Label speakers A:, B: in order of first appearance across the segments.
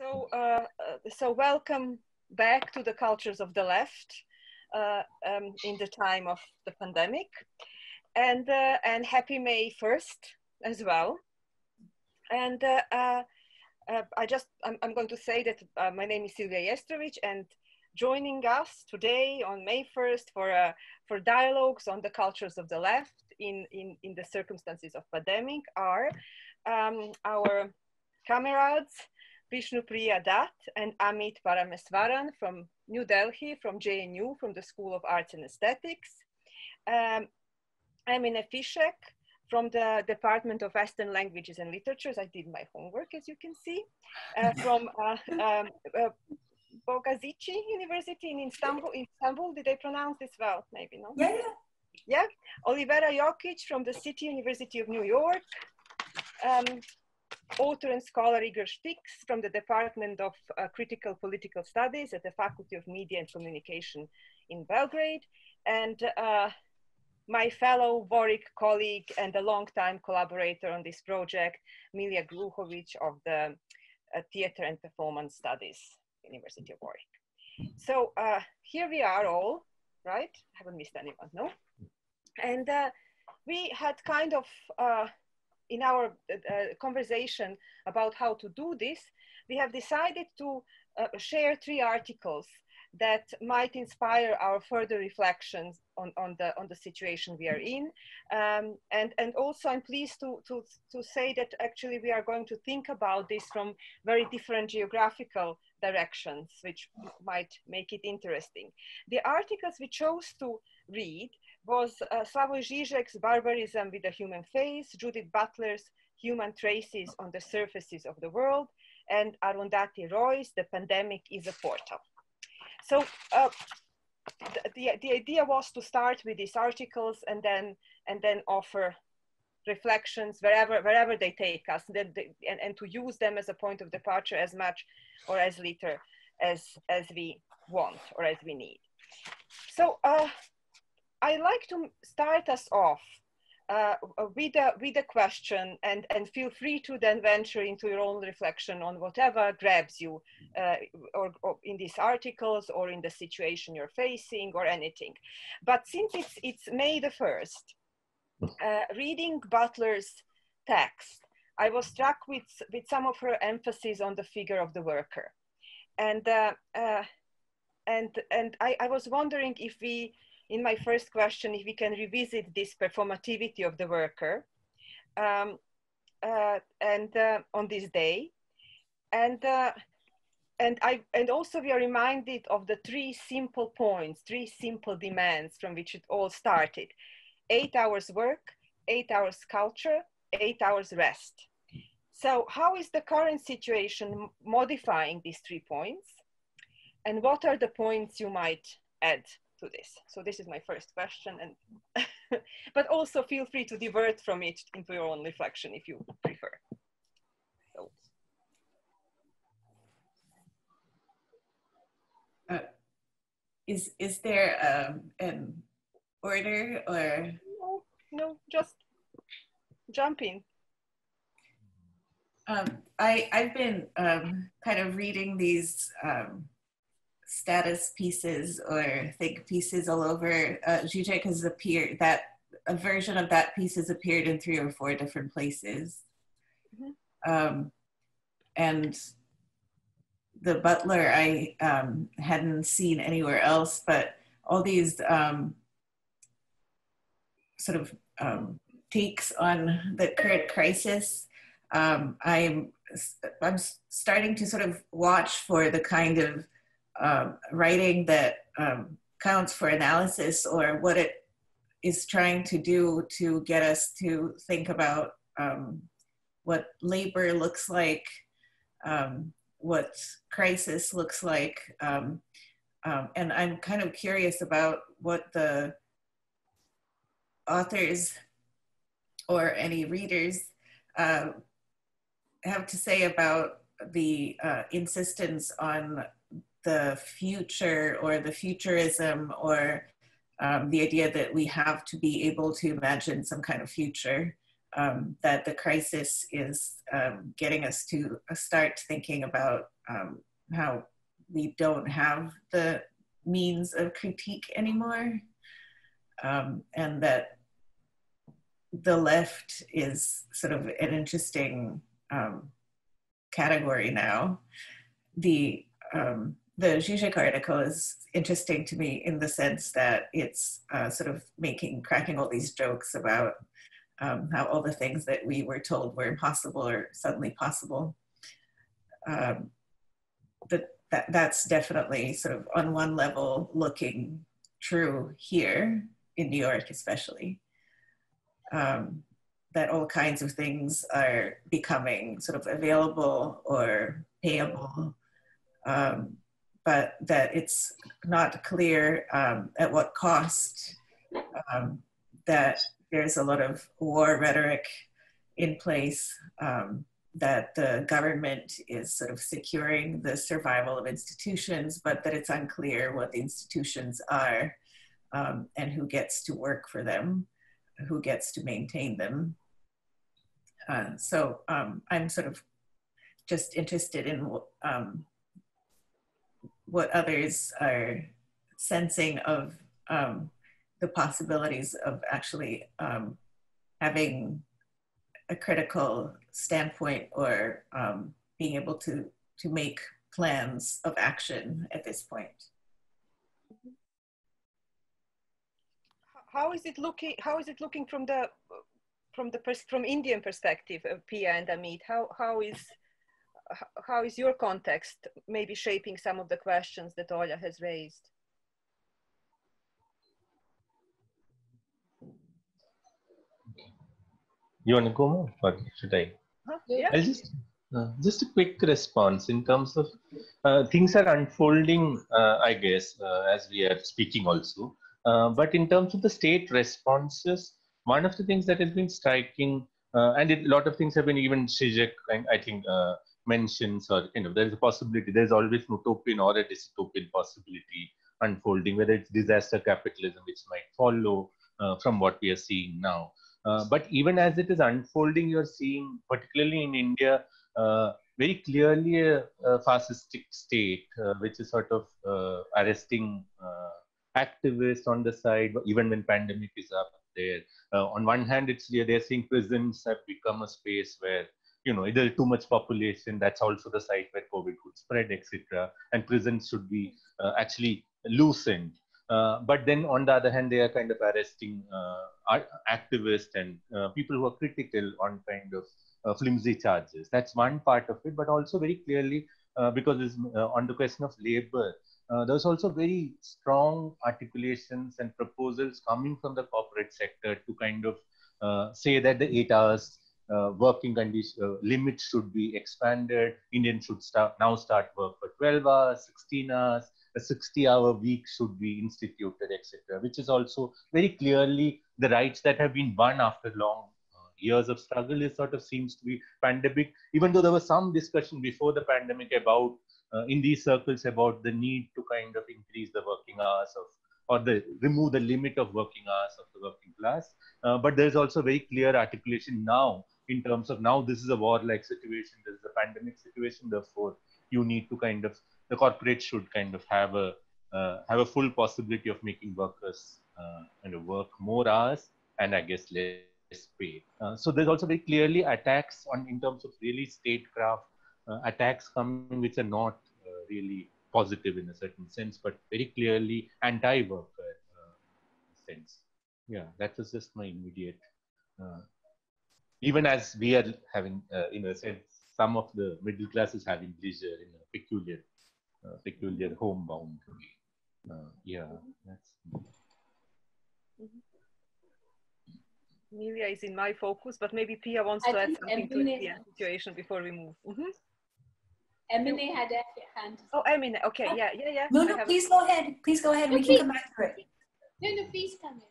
A: So, uh, so welcome back to the cultures of the left uh, um, in the time of the pandemic, and uh, and happy May first as well. And uh, uh, uh, I just I'm, I'm, going to say that my name is Silvia Jestrovic, and joining us today on May first for for dialogues on the cultures of the left in in in the circumstances of pandemic are um, our comrades Vishnu Priya Dutt and Amit Parameswaran from New Delhi, from JNU, from the School of Arts and Aesthetics. Um, Emine Fişek from the Department of Western Languages and Literatures. I did my homework, as you can see, uh, from uh, um, uh, Bogazici University in Istanbul. Istanbul, did I pronounce this well? Maybe no.
B: Yeah, yeah.
A: Yeah. Olivera Jokic from the City University of New York. Um, author and scholar Igor Štiks from the Department of uh, Critical Political Studies at the Faculty of Media and Communication in Belgrade, and uh, my fellow Warwick colleague and a longtime collaborator on this project, Milija Gluhovic of the uh, Theater and Performance Studies, University of Warwick. So uh, here we are all, right? I haven't missed anyone, no? And uh, we had kind of uh, in our uh, uh, conversation about how to do this, we have decided to uh, share three articles that might inspire our further reflections on, on, the, on the situation we are in. Um, and, and also I'm pleased to, to, to say that actually we are going to think about this from very different geographical directions, which might make it interesting. The articles we chose to read was uh, Slavoj Žižek's Barbarism with a Human Face, Judith Butler's Human Traces on the Surfaces of the World, and Arundhati Roy's The Pandemic is a Portal. So uh, the, the, the idea was to start with these articles and then, and then offer reflections wherever, wherever they take us and, they, and, and to use them as a point of departure as much or as little as, as we want or as we need. So uh, I like to start us off uh, with, a, with a question and, and feel free to then venture into your own reflection on whatever grabs you uh, or, or, in these articles or in the situation you're facing or anything. But since it's, it's May the 1st, uh, reading Butler's text, I was struck with, with some of her emphasis on the figure of the worker. And, uh, uh, and, and I, I was wondering if we, in my first question, if we can revisit this performativity of the worker um, uh, and uh, on this day. And, uh, and, I, and also we are reminded of the three simple points, three simple demands from which it all started. Eight hours work, eight hours culture, eight hours rest. So how is the current situation modifying these three points? And what are the points you might add to this? So this is my first question, and but also feel free to divert from it into your own reflection if you prefer. So.
B: Uh, is is there um, an order or?
A: No, no, just jump in.
B: Um, I, I've been um, kind of reading these um, status pieces or think pieces all over. Uh, Zizek has appeared, that a version of that piece has appeared in three or four different places. Mm-hmm. Um, and the butler I um, hadn't seen anywhere else, but all these um, sort of um, takes on the current crisis. Um, I'm I'm starting to sort of watch for the kind of um, writing that um, counts for analysis or what it is trying to do to get us to think about um, what labor looks like, um, what crisis looks like. Um, um, and I'm kind of curious about what the authors or any readers uh, have to say about the uh, insistence on the future or the futurism or um, the idea that we have to be able to imagine some kind of future, um, that the crisis is um, getting us to start thinking about um, how we don't have the means of critique anymore, um, and that the left is sort of an interesting um, category now. The um, the Zizek article is interesting to me in the sense that it's uh, sort of making cracking all these jokes about um, how all the things that we were told were impossible are suddenly possible. Um, that, that's definitely sort of on one level looking true here in New York, especially. Um, that all kinds of things are becoming sort of available or payable, um, but that it's not clear um, at what cost um, that there's a lot of war rhetoric in place um, that the government is sort of securing the survival of institutions, but that it's unclear what the institutions are um, and who gets to work for them, who gets to maintain them. Uh, so um, I'm sort of just interested in um, what others are sensing of um, the possibilities of actually um, having a critical standpoint or um, being able to to make plans of action at this point.
A: How is it looking? How is it looking from the from the pers- from Indian perspective of Pia and Amit? How how is how is your context maybe shaping some of the questions that Olja has raised?
C: You want to go more, or should I?
A: Huh? Yeah.
C: I'll just uh, just a quick response in terms of uh, things are unfolding, uh, I guess, uh, as we are speaking also. Uh, but in terms of the state responses, one of the things that has been striking, uh, and a lot of things have been even Zizek, I think, mentions, or you know, there is a possibility. There's always an utopian or a dystopian possibility unfolding, whether it's disaster capitalism, which might follow from what we are seeing now. Uh, but even as it is unfolding, you're seeing, particularly in India, uh, very clearly a, a fascistic state, uh, which is sort of uh, arresting uh, activists on the side, even when pandemic is up there. on one hand, it's they're saying prisons have become a space where you know either too much population. That's also the site where COVID would spread, etc. And prisons should be actually loosened. Uh, but then on the other hand, they are kind of arresting uh, activists and uh, people who are critical on kind of uh, flimsy charges. That's one part of it, but also very clearly uh, because it's on the question of labor, there's also very strong articulations and proposals coming from the corporate sector to kind of say that the eight hours uh, working condition uh, limit should be expanded. Indians should start now start work for 12 hours, 16 hours, a 60 hour week should be instituted, etc., which is also very clearly the rights that have been won after long uh, years of struggle is sort of seems to be pandemic, even though there was some discussion before the pandemic about uh, in these circles about the need to kind of increase the working hours of or the remove the limit of working hours of the working class. Uh, but there's also very clear articulation now in terms of now this is a war-like situation, this is a pandemic situation, therefore you need to kind of the corporate should kind of have a uh, have a full possibility of making workers uh, kind of work more hours and I guess less pay. Uh, so there's also very clearly attacks on in terms of really statecraft uh, attacks coming which are not uh, really positive in a certain sense, but very clearly anti-worker uh, sense. Yeah, that was just my immediate. Even as we are having, in a sense, some of the middle class is having leisure in a peculiar uh, peculiar homebound way. Uh, yeah, that's.
A: Milija is in my focus, but maybe Pia wants I to add something Emine to the situation before we move. Mm -hmm.
D: Emine had a hand.
A: Oh, Emine. Okay, yeah, yeah, yeah.
E: No, no, please go ahead. Please go ahead. No, we please. can come back to it.
D: No, no, please come in.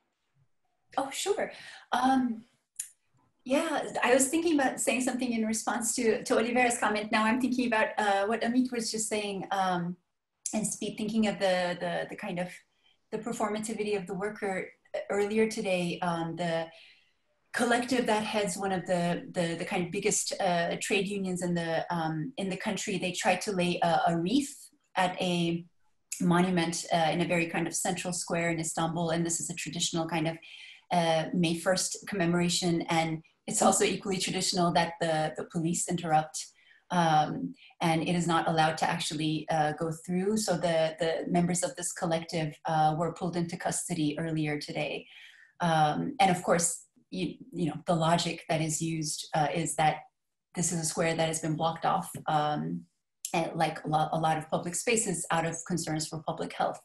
E: Oh, sure. Um, yeah, I was thinking about saying something in response to, to Olivera's comment. Now I'm thinking about uh, what Amit was just saying um, and speak, thinking of the, the, the kind of the performativity of the worker earlier today. Um, the collective that heads one of the the, the kind of biggest uh, trade unions in the um, in the country. They tried to lay a, a wreath at a monument uh, in a very kind of central square in Istanbul, and this is a traditional kind of uh, May first commemoration, and it's also equally traditional that the the police interrupt. Um, and it is not allowed to actually uh, go through. So the, the members of this collective uh, were pulled into custody earlier today. Um, and of course, you, you know, the logic that is used uh, is that this is a square that has been blocked off, um, like a lot, a lot, of public spaces out of concerns for public health.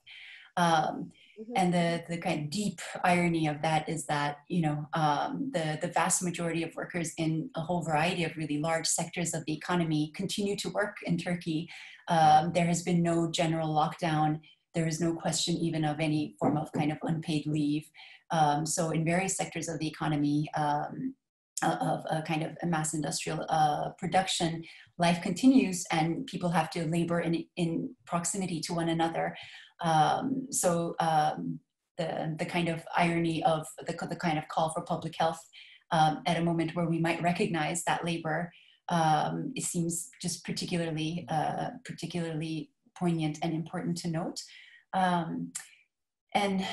E: Mm-hmm. And the, the kind of deep irony of that is that, you know, um, the, the vast majority of workers in a whole variety of really large sectors of the economy continue to work in Turkey. Um, there has been no general lockdown. There is no question even of any form of kind of unpaid leave. Um, so in various sectors of the economy, um, of a kind of mass industrial uh, production, life continues and people have to labor in, in proximity to one another. Um, so um, the, the kind of irony of the, the kind of call for public health um, at a moment where we might recognize that labor, um, it seems just particularly, uh, particularly poignant and important to note. Um, and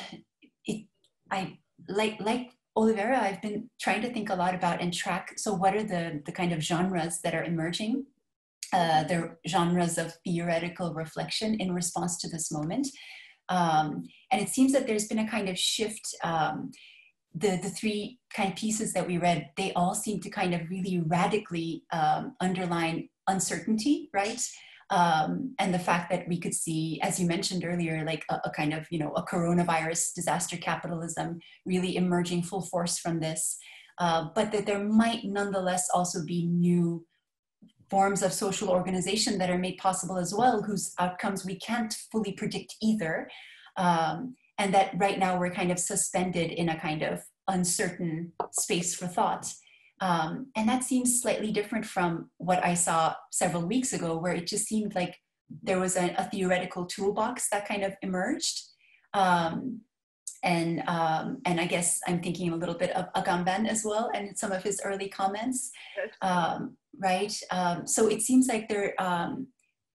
E: it, I like like Olivera, I've been trying to think a lot about and track. So, what are the the kind of genres that are emerging? Uh, the genres of theoretical reflection in response to this moment, um, and it seems that there's been a kind of shift. Um, the the three kind of pieces that we read, they all seem to kind of really radically um, underline uncertainty, right? um, and the fact that we could see, as you mentioned earlier, like a, a, kind of you know a coronavirus disaster capitalism really emerging full force from this, uh, but that there might nonetheless also be new forms of social organization that are made possible as well, whose outcomes we can't fully predict either, um, and that right now we're kind of suspended in a kind of uncertain space for thought. Um, and that seems slightly different from what I saw several weeks ago, where it just seemed like there was a, a theoretical toolbox that kind of emerged. Um, and um, and I guess I'm thinking a little bit of Agamben as well, and some of his early comments, um, right? Um, so it seems like there, um,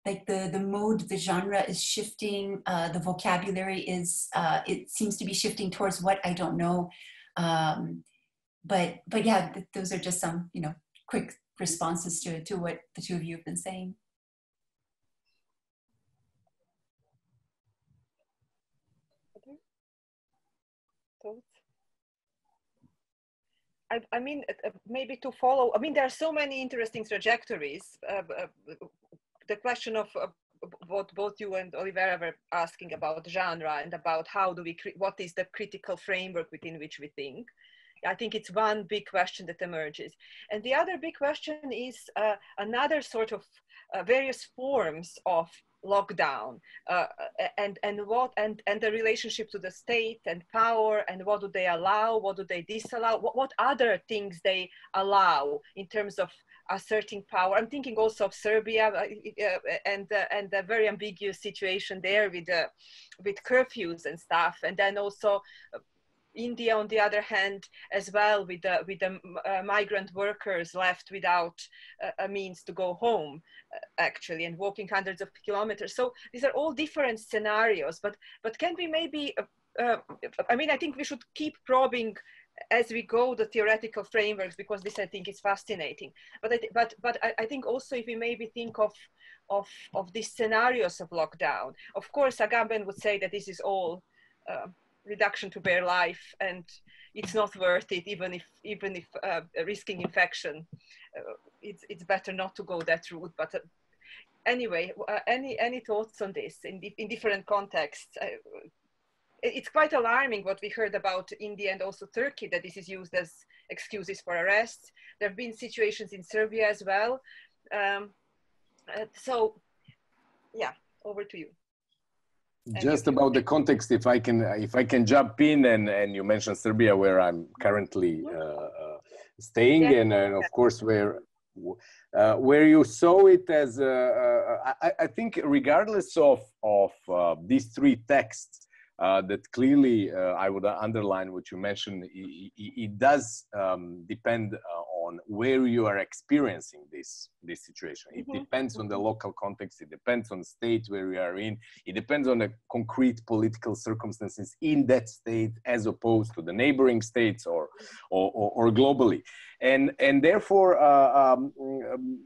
E: like the the mode, the genre is shifting. Uh, the vocabulary is, uh, it seems to be shifting towards what I don't know. Um, but but yeah, th- those are just some you know quick responses to to what the two of you have been saying.
A: I, I mean, uh, uh, maybe to follow, I mean, there are so many interesting trajectories. Uh, uh, the question of what both you and Olivera were asking about genre and about how do we, what is the critical framework within which we think. I think it's one big question that emerges. And the other big question is uh, another sort of uh, various forms of lockdown uh, and and what and and the relationship to the state and power and what do they allow what do they disallow what, what other things they allow in terms of asserting power. I'm thinking also of serbia uh, uh and uh, and the very ambiguous situation there with uh, with curfews and stuff. And then also India, on the other hand, as well, with the, with the uh, migrant workers left without uh, a means to go home, uh, actually, and walking hundreds of kilometers. So these are all different scenarios. But but can we maybe? Uh, uh, I mean, I think we should keep probing as we go the theoretical frameworks because this I think is fascinating. But I but but I, I think also if we maybe think of of of these scenarios of lockdown, of course, Agamben would say that this is all. Uh, reduction to bare life and it's not worth it even if even if uh, risking infection uh, it's it's better not to go that route but uh, anyway uh, any any thoughts on this in, in different contexts uh, it's quite alarming what we heard about India and also Turkey that this is used as excuses for arrests. There have been situations in Serbia as well. Um, uh, so, yeah, over to you
F: just about the context if i can if i can jump in and and you mentioned serbia where i'm currently uh, uh, staying yeah. and, and of course where uh, where you saw it as uh, uh I, I, think regardless of of uh, these three texts uh, that clearly uh, I would underline what you mentioned. It, it, it does um, depend uh, on where you are experiencing this this situation. It mm-hmm. depends on the mm-hmm. local context. It depends on the state where you are in. It depends on the concrete political circumstances in that state, as opposed to the neighboring states or or, or, or globally. And and therefore. Uh, um, um,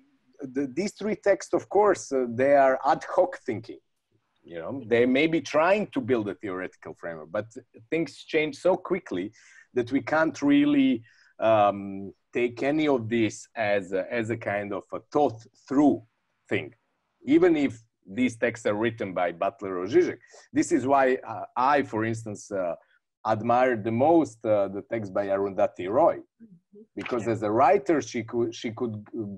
F: the, these three texts, of course, uh, they are ad hoc thinking you know they may be trying to build a theoretical framework but things change so quickly that we can't really um, take any of this as a, as a kind of a thought through thing. Even if these texts are written by butler or Zizek. this is why uh, i for instance uh, admire the most uh, the text by arundhati roy. Because as a writer she could she could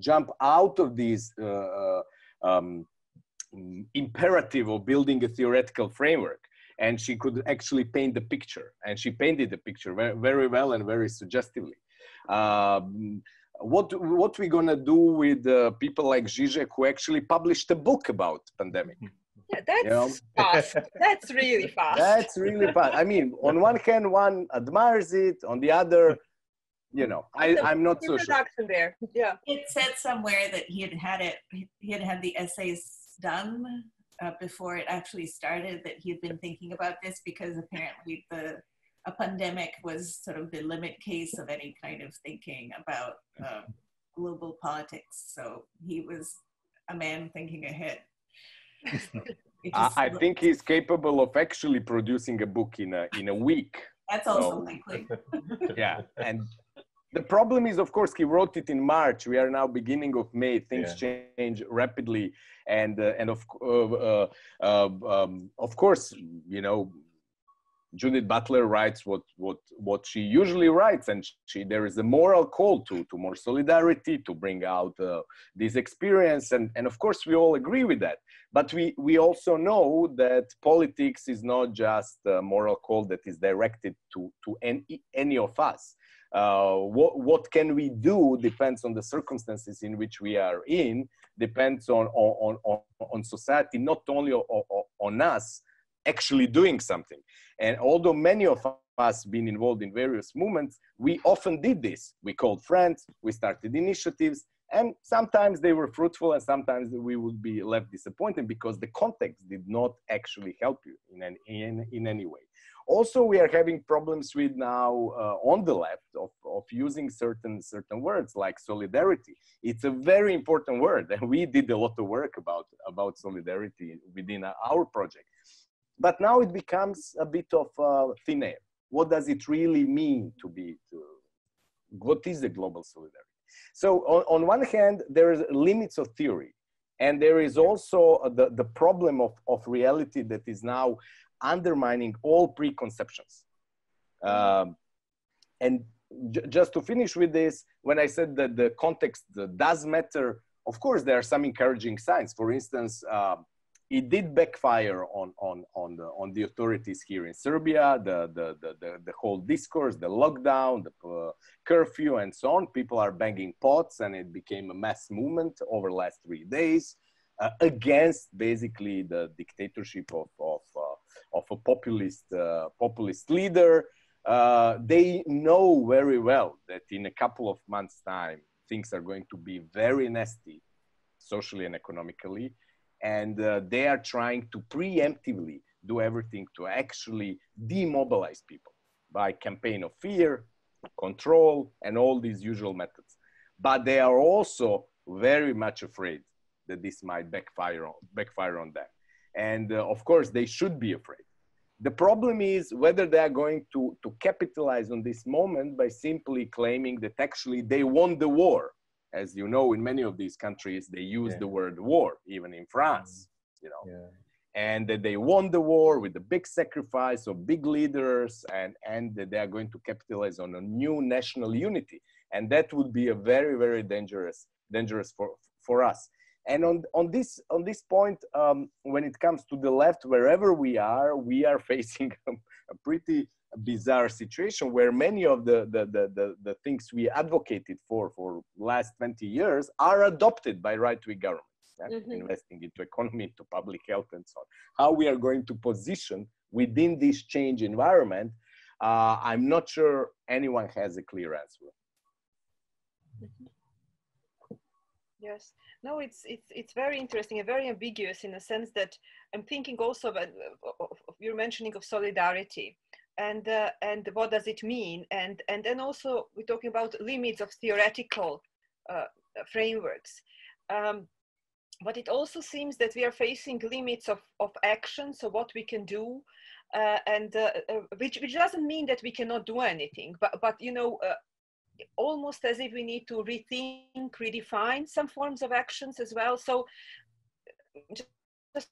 F: jump out of these uh, uh, um, imperative of building a theoretical framework and she could actually paint the picture. And she painted the picture very, very well and very suggestively um, what what we gonna do with uh, people like Zizek who actually published a book about pandemic
A: yeah, that's you know? fast. That's really fast.
F: That's really fast. I mean, on one hand, one admires it. On the other, you know, I, I'm not so sure.
A: there. Yeah.
B: It said somewhere that he had had it. He had had the essays done uh, before it actually started that he had been thinking about this because apparently the a pandemic was sort of the limit case of any kind of thinking about uh, global politics. So he was a man thinking ahead.
F: I think he's capable of actually producing a book in a in a week.
B: That's also so, likely.
F: yeah, and the problem is, of course, he wrote it in March. We are now beginning of May. Things yeah. change rapidly, and uh, and of uh, uh, uh, um, of course, you know, Judith Butler writes what what what she usually writes, and she there is a moral call to to more solidarity, to bring out uh, this experience, and and of course we all agree with that. But we we also know that politics is not just a moral call that is directed to to any any of us uh, what, what can we do depends on the circumstances in which we are in, depends on, on, on, on society, not only on, on us actually doing something. And although many of us been involved in various movements, we often did this. We called friends, we started initiatives, and sometimes they were fruitful and sometimes we would be left disappointed because the context did not actually help you in, any, in, in any way. Also, we are having problems with now uh, on the left of, of using certain certain words like solidarity. It's a very important word, and we did a lot of work about about solidarity within our project. But now it becomes a bit of uh, thin air. What does it really mean to be? To, what is the global solidarity? So on, on one hand, there is limits of theory, and there is also the, the problem of, of reality that is now undermining all preconceptions. Um, and just to finish with this, when I said that the context does matter, of course, there are some encouraging signs. For instance, uh, it did backfire on, on, on, the, on the authorities here in Serbia, the, the, the, the, whole discourse, the lockdown, the uh, curfew, and so on. People are banging pots, and it became a mass movement over the last three days uh, against basically the dictatorship of, of uh, of a populist, uh, populist leader. Uh, they know very well that in a couple of months' time, things are going to be very nasty, socially and economically. And uh, they are trying to preemptively do everything to actually demobilize people by campaign of fear, control, and all these usual methods. But they are also very much afraid that this might backfire on, backfire on them. And uh, of course, they should be afraid. The problem is whether they are going to, to capitalize on this moment by simply claiming that actually they won the war. As you know, in many of these countries, they use yeah. the word war, even in France, you know. Yeah. And that they won the war with the big sacrifice of big leaders and, and that they are going to capitalize on a new national unity. And that would be a very, very dangerous, dangerous for, for us. And on, on, this, on this point, um, when it comes to the left, wherever we are, we are facing a, a pretty bizarre situation where many of the, the, the, the, the things we advocated for for last 20 years are adopted by right-wing governments. mm-hmm. investing into economy, into public health, and so on. How we are going to position within this change environment, uh, I'm not sure anyone has a clear answer.
A: Mm-hmm. Yes, no, it's it's it's very interesting and very ambiguous in the sense that I'm thinking also about you're mentioning of solidarity and uh, and what does it mean and and then also we're talking about limits of theoretical uh, frameworks. Um, but it also seems that we are facing limits of, of action, so what we can do, uh, and uh, uh, which, which doesn't mean that we cannot do anything, but, but you know, uh, almost as if we need to rethink, redefine some forms of actions as well. So just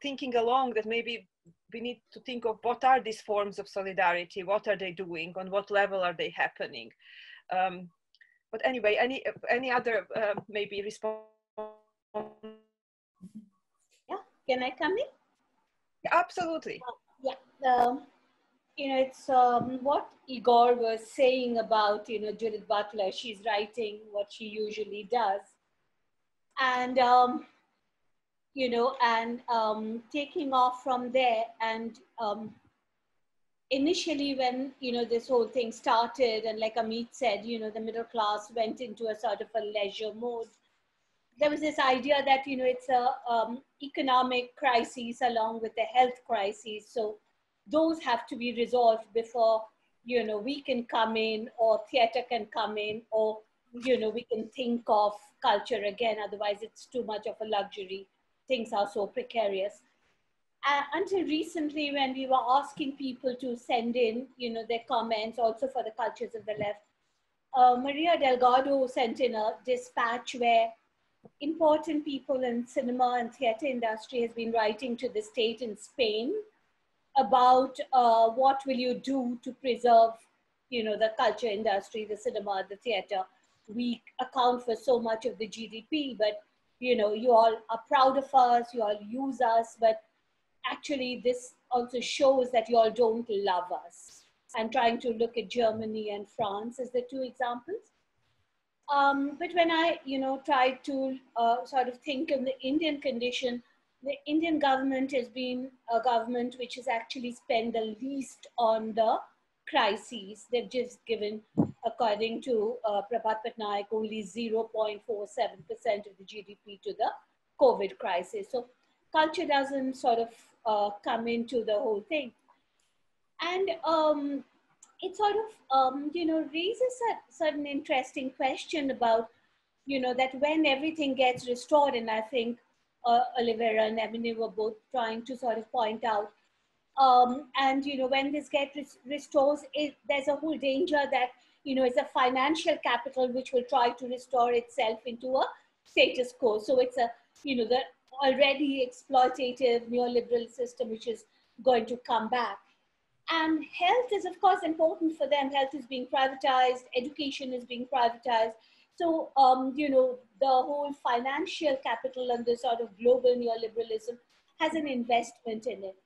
A: thinking along that maybe we need to think of what are these forms of solidarity, what are they doing, on what level are they happening. Um, but anyway, any any other uh, maybe response?
D: Yeah, can I come in?
A: Yeah, absolutely.
D: Uh, yeah, um, you know, it's um, what Igor was saying about you know Judith Butler. She's writing what she usually does, and um, you know, and um, taking off from there. And um, initially when you know this whole thing started and like amit said you know the middle class went into a sort of a leisure mode there was this idea that you know it's a um, economic crisis along with the health crisis. So those have to be resolved before you know we can come in or theater can come in or you know we can think of culture again. Otherwise it's too much of a luxury things are so precarious uh, until recently when we were asking people to send in, you know, their comments also for the cultures of the left, uh, Maria Delgado sent in a dispatch where important people in cinema and theater industry has been writing to the state in Spain about uh, what will you do to preserve, you know, the culture industry, the cinema, the theater. We account for so much of the GDP, but you know, you all are proud of us, you all use us, but actually this also shows that you all don't love us. I'm trying to look at Germany and France as the two examples. Um, but when I, you know, tried to uh, sort of think of the Indian condition, the Indian government has been a government which has actually spent the least on the crises. They've just given, according to uh, Prabhat Patnaik, only 0.47% of the GDP to the COVID crisis. So culture doesn't sort of uh, come into the whole thing. And um, it sort of, um, you know, raises a certain interesting question about, you know, that when everything gets restored, and I think uh, Olivera and Emine were both trying to sort of point out, um, and, you know, when this gets res- restored, it, there's a whole danger that, you know, it's a financial capital which will try to restore itself into a status quo. So it's a, you know, the already exploitative neoliberal system which is going to come back. And health is, of course, important for them. Health is being privatized, education is being privatized. So, um, you know, the whole financial capital and the sort of global neoliberalism has an investment in it.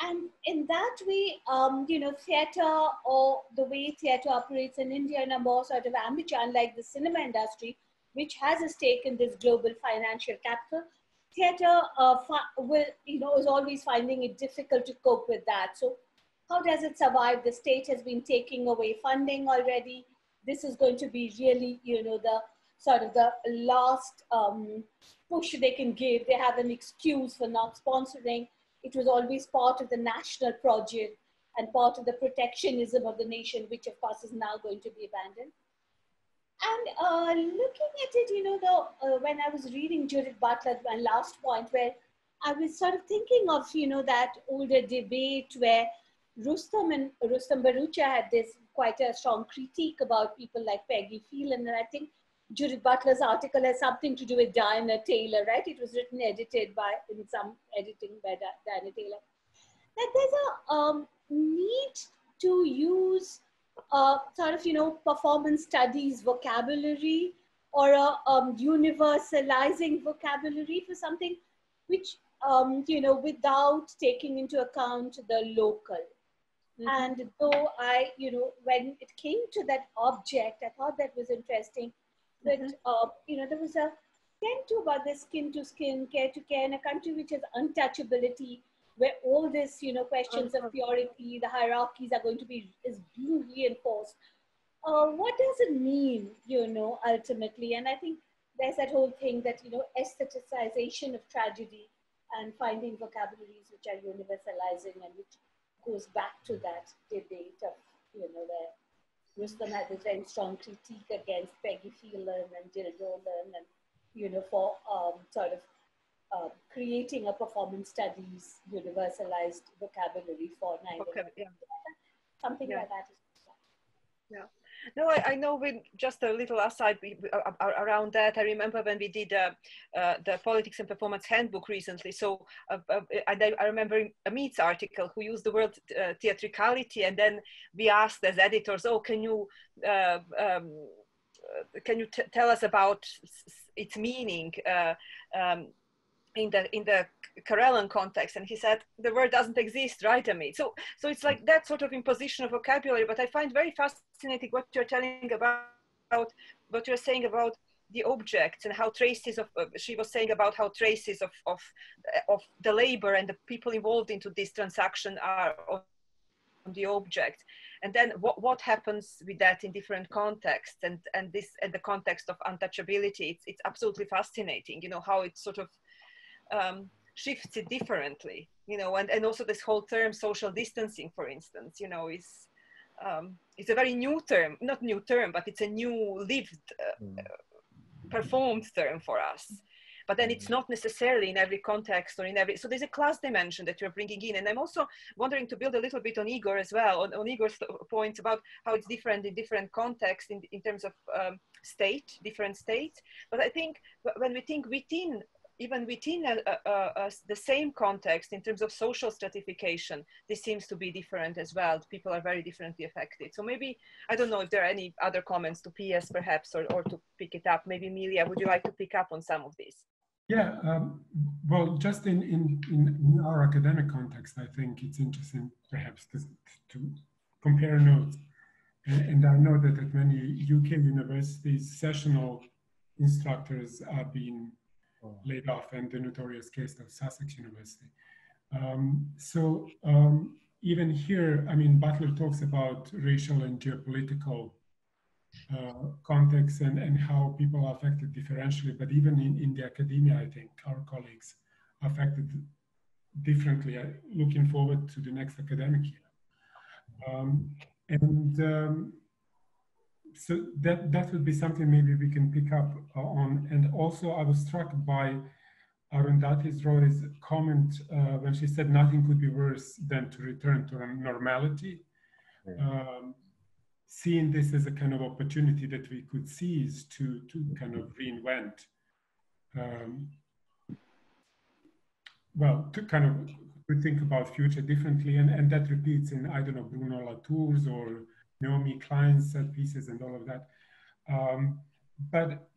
D: And in that way, um, you know, theater or the way theater operates in India in a more sort of amateur, unlike the cinema industry, which has a stake in this global financial capital, theater uh, will, you know, is always finding it difficult to cope with that. So how does it survive? The state has been taking away funding already. This is going to be really, you know, the sort of the last um, push they can give. They have an excuse for not sponsoring. It was always part of the national project and part of the protectionism of the nation, which of course is now going to be abandoned. And uh, looking at it, you know, the, uh, when I was reading Judith Butler, my last point, where I was sort of thinking of, you know, that older debate where Rustom and Rustom Bharucha had this quite a strong critique about people like Peggy Phelan. And I think Judith Butler's article has something to do with Diana Taylor, right? It was written, edited by, in some editing by Diana Taylor. That there's a um, need to use uh, sort of, you know, performance studies vocabulary or a um, universalizing vocabulary for something which, um, you know, without taking into account the local. Mm-hmm. And though I, you know, when it came to that object, I thought that was interesting. That mm-hmm. uh, you know, there was a tend to about the skin to skin, care to care in a country which has untouchability, where all this, you know, questions of purity, the hierarchies are going to be is being reinforced. Uh, what does it mean, you know, ultimately? And I think there's that whole thing that, you know, aestheticization of tragedy and finding vocabularies which are universalizing and which goes back to that debate of, you know, where Rustom had this very strong critique against Peggy Phelan and Jill Dolan and, you know, for um, sort of uh, creating a performance studies universalized vocabulary for 9 okay, yeah. Something yeah. like that.
A: Yeah. No, I, I know when just a little aside uh, around that. I remember when we did uh, uh, the politics and performance handbook recently. So uh, uh I, I, remember Amit's article who used the word uh, theatricality, and then we asked as editors, "Oh, can you um, can you tell us about its meaning?" Um, in the in the Karelian context, and he said the word doesn't exist, right, Amit? So so it's like that sort of imposition of vocabulary. But I find very fascinating what you're telling about what you're saying about the objects and how traces of uh, she was saying about how traces of of of the labor and the people involved into this transaction are on the object and then what, what happens with that in different contexts and and this and the context of untouchability it's, it's absolutely fascinating you know how it's sort of um, shifts it differently, you know, and, and also this whole term social distancing, for instance, you know, is um, it's a very new term, not new term, but it's a new lived, uh, mm. performed term for us. But then it's mm. not necessarily in every context or in every, so there's a class dimension that you're bringing in. And I'm also wondering to build a little bit on Igor as well, on, on Igor's points about how it's different in different contexts in, in terms of um, state, different states. But I think when we think within even within a, a, a, the same context in terms of social stratification, this seems to be different as well. People are very differently affected. So maybe, I don't know if there are any other comments to PS perhaps, or, or to pick it up. Maybe Milija, would you like to pick up on some of these?
G: Yeah, um, well, just in, in, in, our academic context, I think it's interesting perhaps to, to compare notes. And, and I know that at many UK universities, sessional instructors are being laid off and the notorious case of Sussex University. Um, so um, even here, I mean, Butler talks about racial and geopolitical uh, context and, and how people are affected differentially, but even in, in the academia, I think our colleagues are affected differently, uh, looking forward to the next academic year. Um, and um, so that that would be something maybe we can pick up uh, on. And also, I was struck by Arundhati Roy's comment uh, when she said nothing could be worse than to return to normality. Um, seeing this as a kind of opportunity that we could seize to to kind of reinvent. Um, well, to kind of to think about future differently, and, and that repeats in I don't know Bruno Latour's or Naomi Klein's set pieces and all of that. Um, but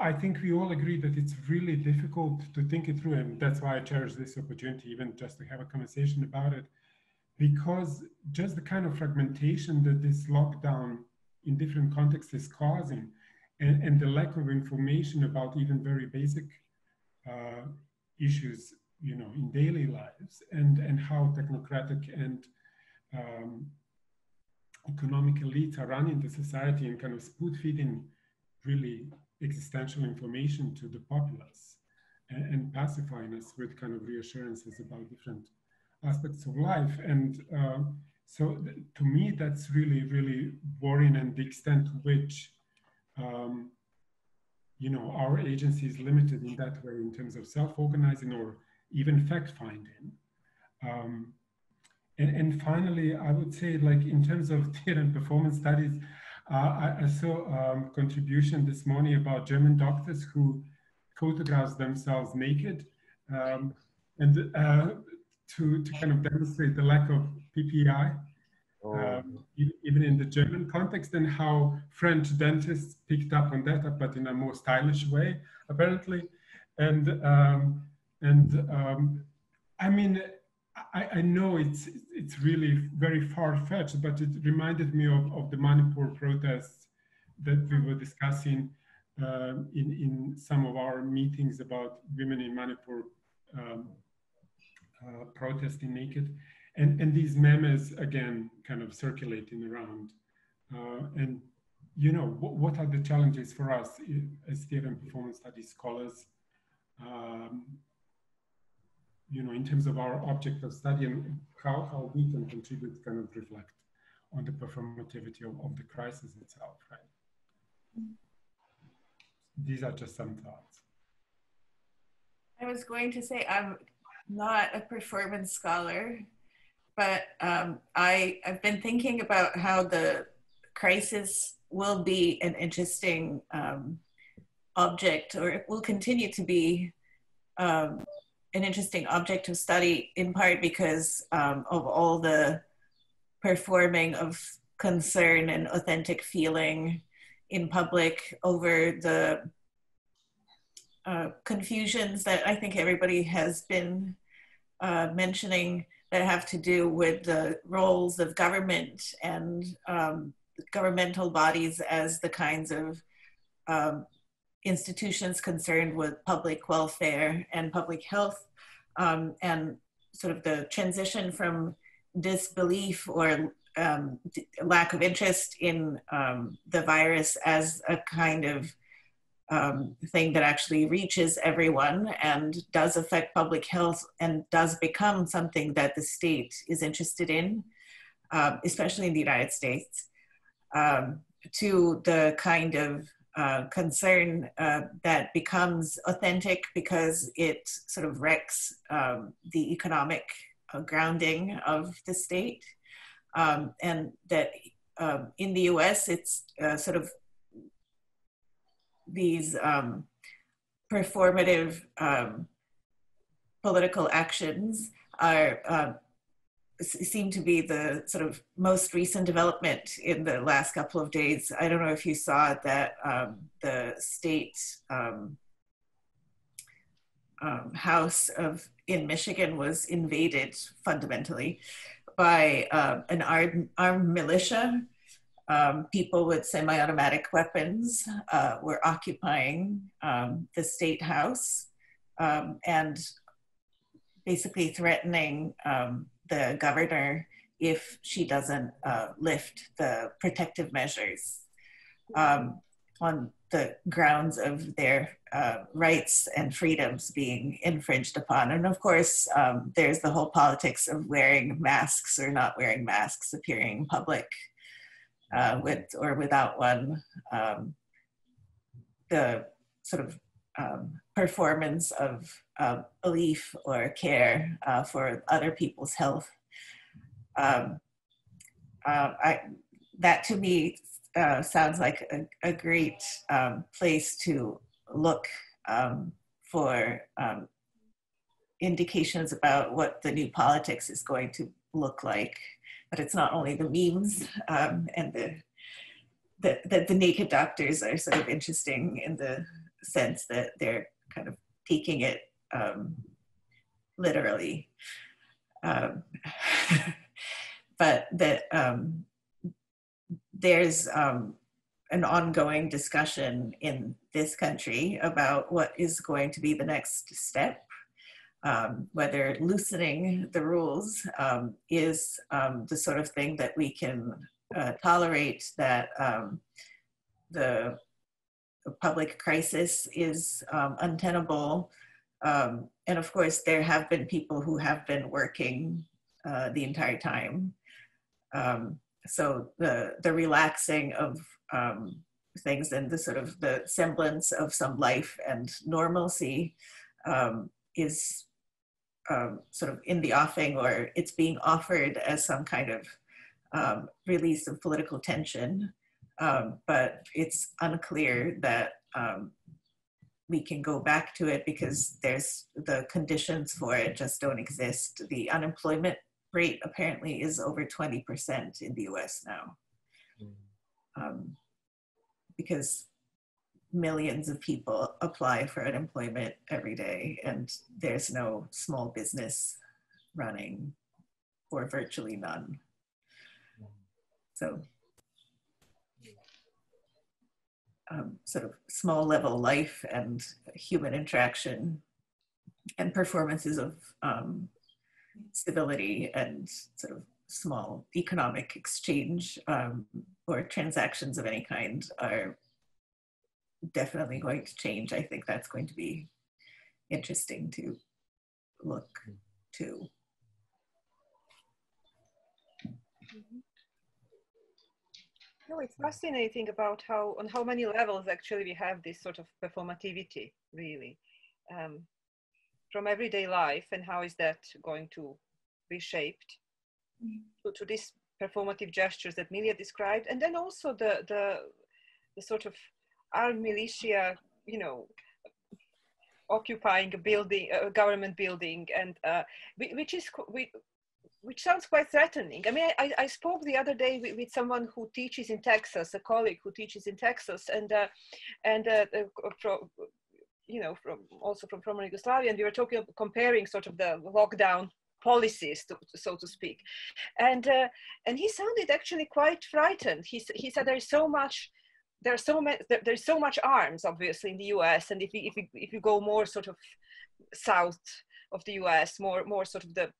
G: I think we all agree that it's really difficult to think it through, and that's why I cherish this opportunity, even just to have a conversation about it, because just the kind of fragmentation that this lockdown in different contexts is causing, and, and the lack of information about even very basic uh, issues, you know, in daily lives, and and how technocratic and um, economic elites are running the society and kind of spoon feeding really existential information to the populace and, and, pacifying us with kind of reassurances about different aspects of life. And uh, so th- to me, that's really, really worrying and the extent to which, um, you know, our agency is limited in that way in terms of self-organizing or even fact-finding. Um, and, and finally, I would say, like in terms of theater and performance studies, uh, I, I, saw a um, contribution this morning about German doctors who photographs themselves naked, um, and uh, to to kind of demonstrate the lack of PPE, oh. um, even in the German context, and how French dentists picked up on that, but in a more stylish way, apparently, and um, and um, I mean I, I, know it's it's really very far fetched, but it reminded me of, of the Manipur protests that we were discussing, um, in, in some of our meetings about women in Manipur um, uh, protesting naked. And, and these memes, again, kind of circulating around. Uh, and, you know, what, what, are the challenges for us as theater and performance studies scholars, um, you know, in terms of our object of study and how, how we can contribute, kind of reflect on the performativity of, of the crisis itself, right? These are just some thoughts.
B: I was going to say I'm not a performance scholar, but um, I, I've been thinking about how the crisis will be an interesting um, object, or it will continue to be um, an interesting object of study, in part because um, of all the performing of concern and authentic feeling in public over the uh, confusions that I think everybody has been uh, mentioning that have to do with the roles of government and um, governmental bodies as the kinds of um, institutions concerned with public welfare and public health, um, and sort of the transition from disbelief or um, lack of interest in um, the virus as a kind of um, thing that actually reaches everyone and does affect public health and does become something that the state is interested in, uh, especially in the United States, um, to the kind of uh, concern uh, that becomes authentic because it sort of wrecks um, the economic uh, grounding of the state. Um, and that um, in the US, it's uh, sort of these um, performative um, political actions are seem to be the sort of most recent development in the last couple of days. I don't know if you saw that um, the state um, um, house of in Michigan was invaded fundamentally by uh, an armed, armed militia um, people with semi-automatic weapons uh, were occupying um, the state house um, and basically threatening um, the governor if she doesn't uh, lift the protective measures um, on the grounds of their uh, rights and freedoms being infringed upon. And of course, um, there's the whole politics of wearing masks or not wearing masks, appearing in public uh, with or without one, um, the sort of um, performance of uh, belief or care uh, for other people's health. Um, uh, I, that to me uh, sounds like a, a great um, place to look um, for um, indications about what the new politics is going to look like but it's not only the memes um, and the, the, the, the naked doctors are sort of interesting in the sense that they're kind of taking it um, literally. Um, but that um, there's um, an ongoing discussion in this country about what is going to be the next step um, whether loosening the rules um, is the sort of thing that we can uh, tolerate, that the, public crisis is untenable. Um, and of course, there have been people who have been working uh, the entire time. so the, the relaxing of things and the sort of the semblance of some life and normalcy um, is um, sort of in the offing or it's being offered as some kind of um, release of political tension. Um, but it's unclear that um, we can go back to it because there's the conditions for it just don't exist. The unemployment rate apparently is over 20% in the US now. Mm. Um, because millions of people apply for unemployment every day and there's no small business running or virtually none. So um, sort of small level life and human interaction and performances of um, stability and sort of small economic exchange um, or transactions of any kind are definitely going to change. I think that's going to be interesting to look to.
A: Mm-hmm. No, it's fascinating about how on how many levels actually we have this sort of performativity, really, um, from everyday life, and how is that going to be shaped mm. to, to these performative gestures that Milija described, and then also the the the sort of armed militia, you know, occupying a building, a government building, and uh, which is which sounds quite threatening. I mean, I, I spoke the other day with, with, someone who teaches in Texas, a colleague who teaches in Texas, and uh, and uh, from, you know, from also from former Yugoslavia, and we were talking, about comparing sort of the lockdown policies, to, so to speak, and uh, and he sounded actually quite frightened. He he said there is so much. There are so many. There, there's so much arms, obviously, in the U.S. And if you, if you, if you go more sort of south of the U.S., more more sort of the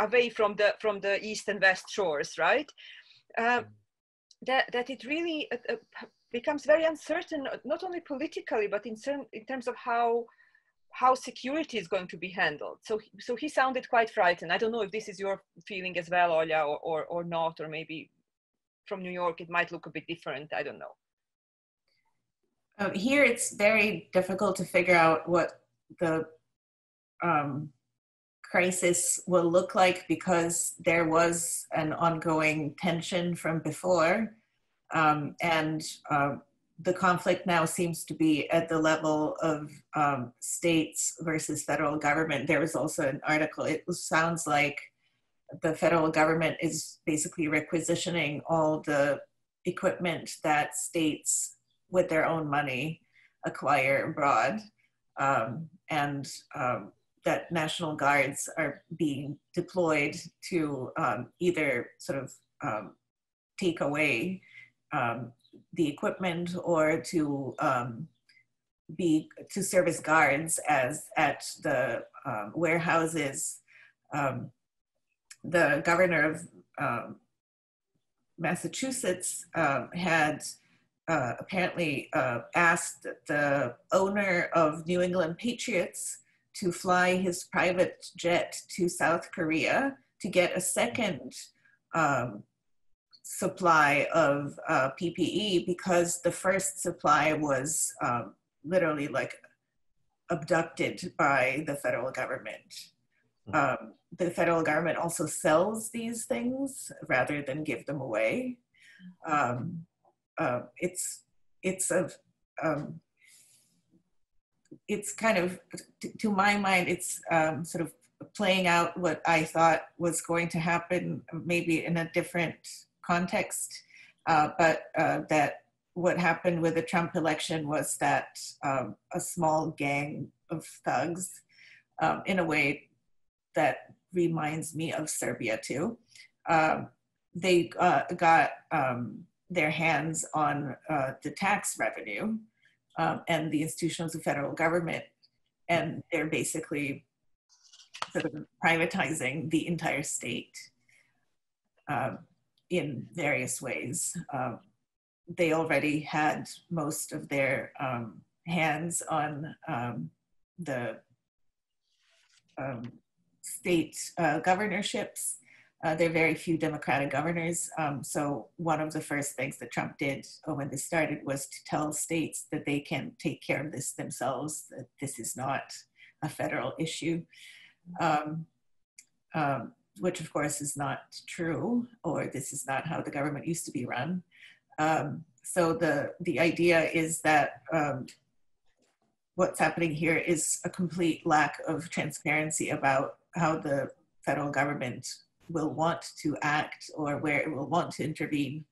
A: away from the from the east and west shores, right? Uh, that that it really uh, uh, becomes very uncertain, not only politically, but in certain, in terms of how how security is going to be handled. So so he sounded quite frightened. I don't know if this is your feeling as well, Olja, or or, or not, or maybe from New York it might look a bit different. I don't know.
B: Um, here it's very difficult to figure out what the um, crisis will look like because there was an ongoing tension from before. Um, and uh, the conflict now seems to be at the level of um, states versus federal government. There was also an article, it sounds like the federal government is basically requisitioning all the equipment that states with their own money acquire abroad. Um, and um, that National Guards are being deployed to um, either sort of um, take away um, the equipment or to um, be to serve as guards as at the um, warehouses. The governor of Massachusetts had uh, apparently uh, asked the owner of New England Patriots to fly his private jet to South Korea to get a second um, supply of uh, PPE because the first supply was um, literally like abducted by the federal government. Hmm. Um, the federal government also sells these things rather than give them away. Um, uh, it's it's a um, it's kind of, to my mind, it's um, sort of playing out what I thought was going to happen, maybe in a different context. Uh, but uh, that what happened with the Trump election was that um, a small gang of thugs, um, in a way that reminds me of Serbia too, um, they uh, got um, their hands on uh, the tax revenue um, and the institutions of federal government. And they're basically sort of privatizing the entire state um, in various ways. Um, they already had most of their um, hands on the state uh, governorships uh, there are very few Democratic governors. Um, so one of the first things that Trump did when this started was to tell states that they can take care of this themselves, that this is not a federal issue, um, um, which of course is not true, or this is not how the government used to be run. Um, so the, the idea is that um, what's happening here is a complete lack of transparency about how the federal government will want to act or where it will want to intervene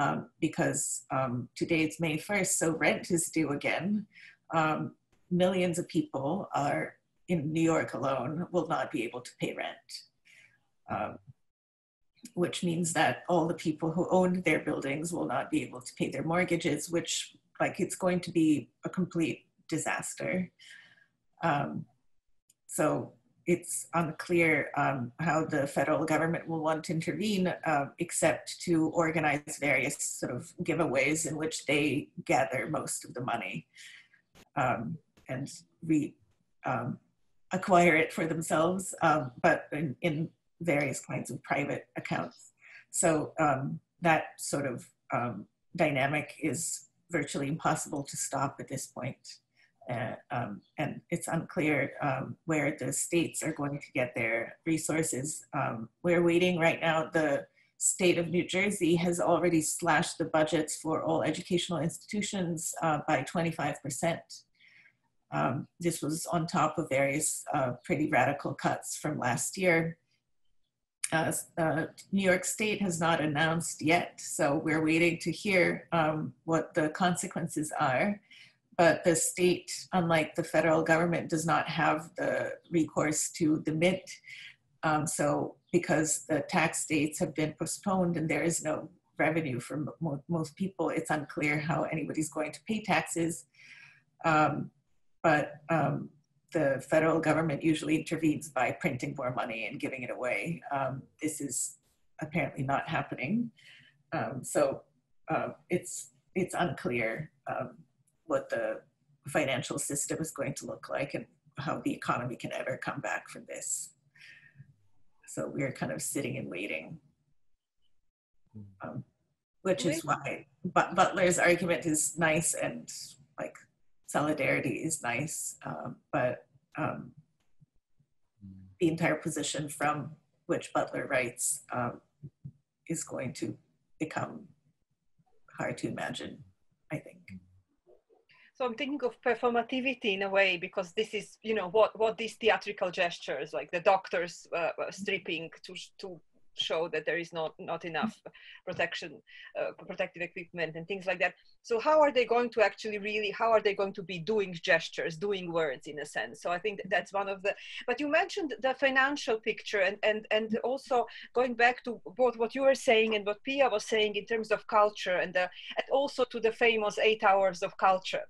B: um, because um, today it's May 1st, so rent is due again. Um, millions of people are in New York alone will not be able to pay rent. Um, which means that all the people who owned their buildings will not be able to pay their mortgages, which like it's going to be a complete disaster. Um, so it's unclear um, how the federal government will want to intervene, uh, except to organize various sort of giveaways in which they gather most of the money um, and re um, acquire it for themselves, um, but in, in, various kinds of private accounts. So um, that sort of dynamic is virtually impossible to stop at this point. Uh, um, and it's unclear um, where the states are going to get their resources. Um, we're waiting right now. The state of New Jersey has already slashed the budgets for all educational institutions uh, by 25%. Um, this was on top of various uh, pretty radical cuts from last year. Uh, uh, New York State has not announced yet, so we're waiting to hear um, what the consequences are but the state, unlike the federal government, does not have the recourse to the mint. Um, so because the tax dates have been postponed and there is no revenue for mo most people, it's unclear how anybody's going to pay taxes. Um, but um, the federal government usually intervenes by printing more money and giving it away. Um, this is apparently not happening. Um, so uh, it's, it's unclear um, what the financial system is going to look like and how the economy can ever come back from this. So we're kind of sitting and waiting, um, which is why but Butler's argument is nice and like solidarity is nice, um, but um, the entire position from which Butler writes um, is going to become hard to imagine.
A: So I'm thinking of performativity in a way because this is, you know, what what these theatrical gestures, like the doctors uh, uh stripping to to show that there is not not enough protection uh, protective equipment and things like that so how are they going to actually really how are they going to be doing gestures doing words in a sense? So i think that's one of the but you mentioned the financial picture and and and also going back to both what you were saying and what pia was saying in terms of culture and, the, and also to the famous eight hours of culture.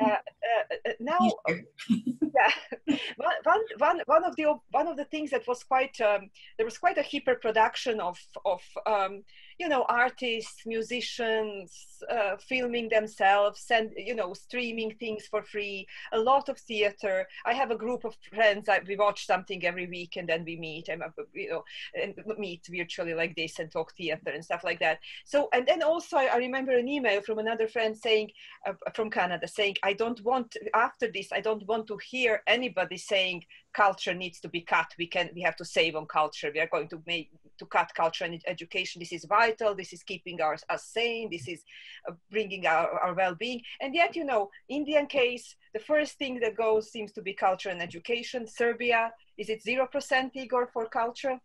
A: Uh, uh, uh, now yeah one, one, one of the one of the things that was quite um, there was quite a hyper production of of um, you know artists musicians uh, filming themselves and you know streaming things for free a lot of theater. I have a group of friends I, we watch something every week and then we meet and you know and meet virtually like this and talk theater and stuff like that. So and then also i, I remember an email from another friend saying uh, from canada saying i don't want after this i don't want to hear anybody saying culture needs to be cut. We can we have to save on culture. We are going to make to cut culture and education. This is vital. This is keeping our, us sane. This is uh, bringing our, our well-being. And yet you know indian case the first thing that goes seems to be culture and education. Serbia is it zero percent igor for culture?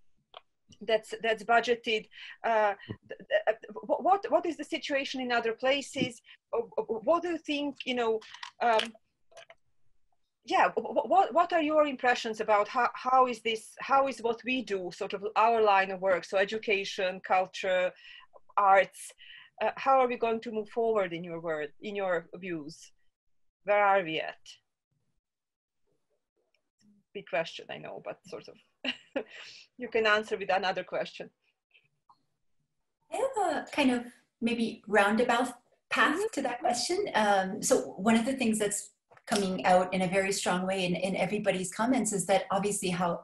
A: That's that's budgeted. Uh, uh what what is the situation in other places? What do you think you know um, yeah what what are your impressions about how how is this how is what we do sort of our line of work so education culture arts uh, how are we going to move forward in your word in your views? Where are we at? Big question i know but sort of you can answer with another question.
E: I have a kind of maybe roundabout path mm-hmm. to that question. Um, so one of the things that's coming out in a very strong way in, in everybody's comments is that obviously how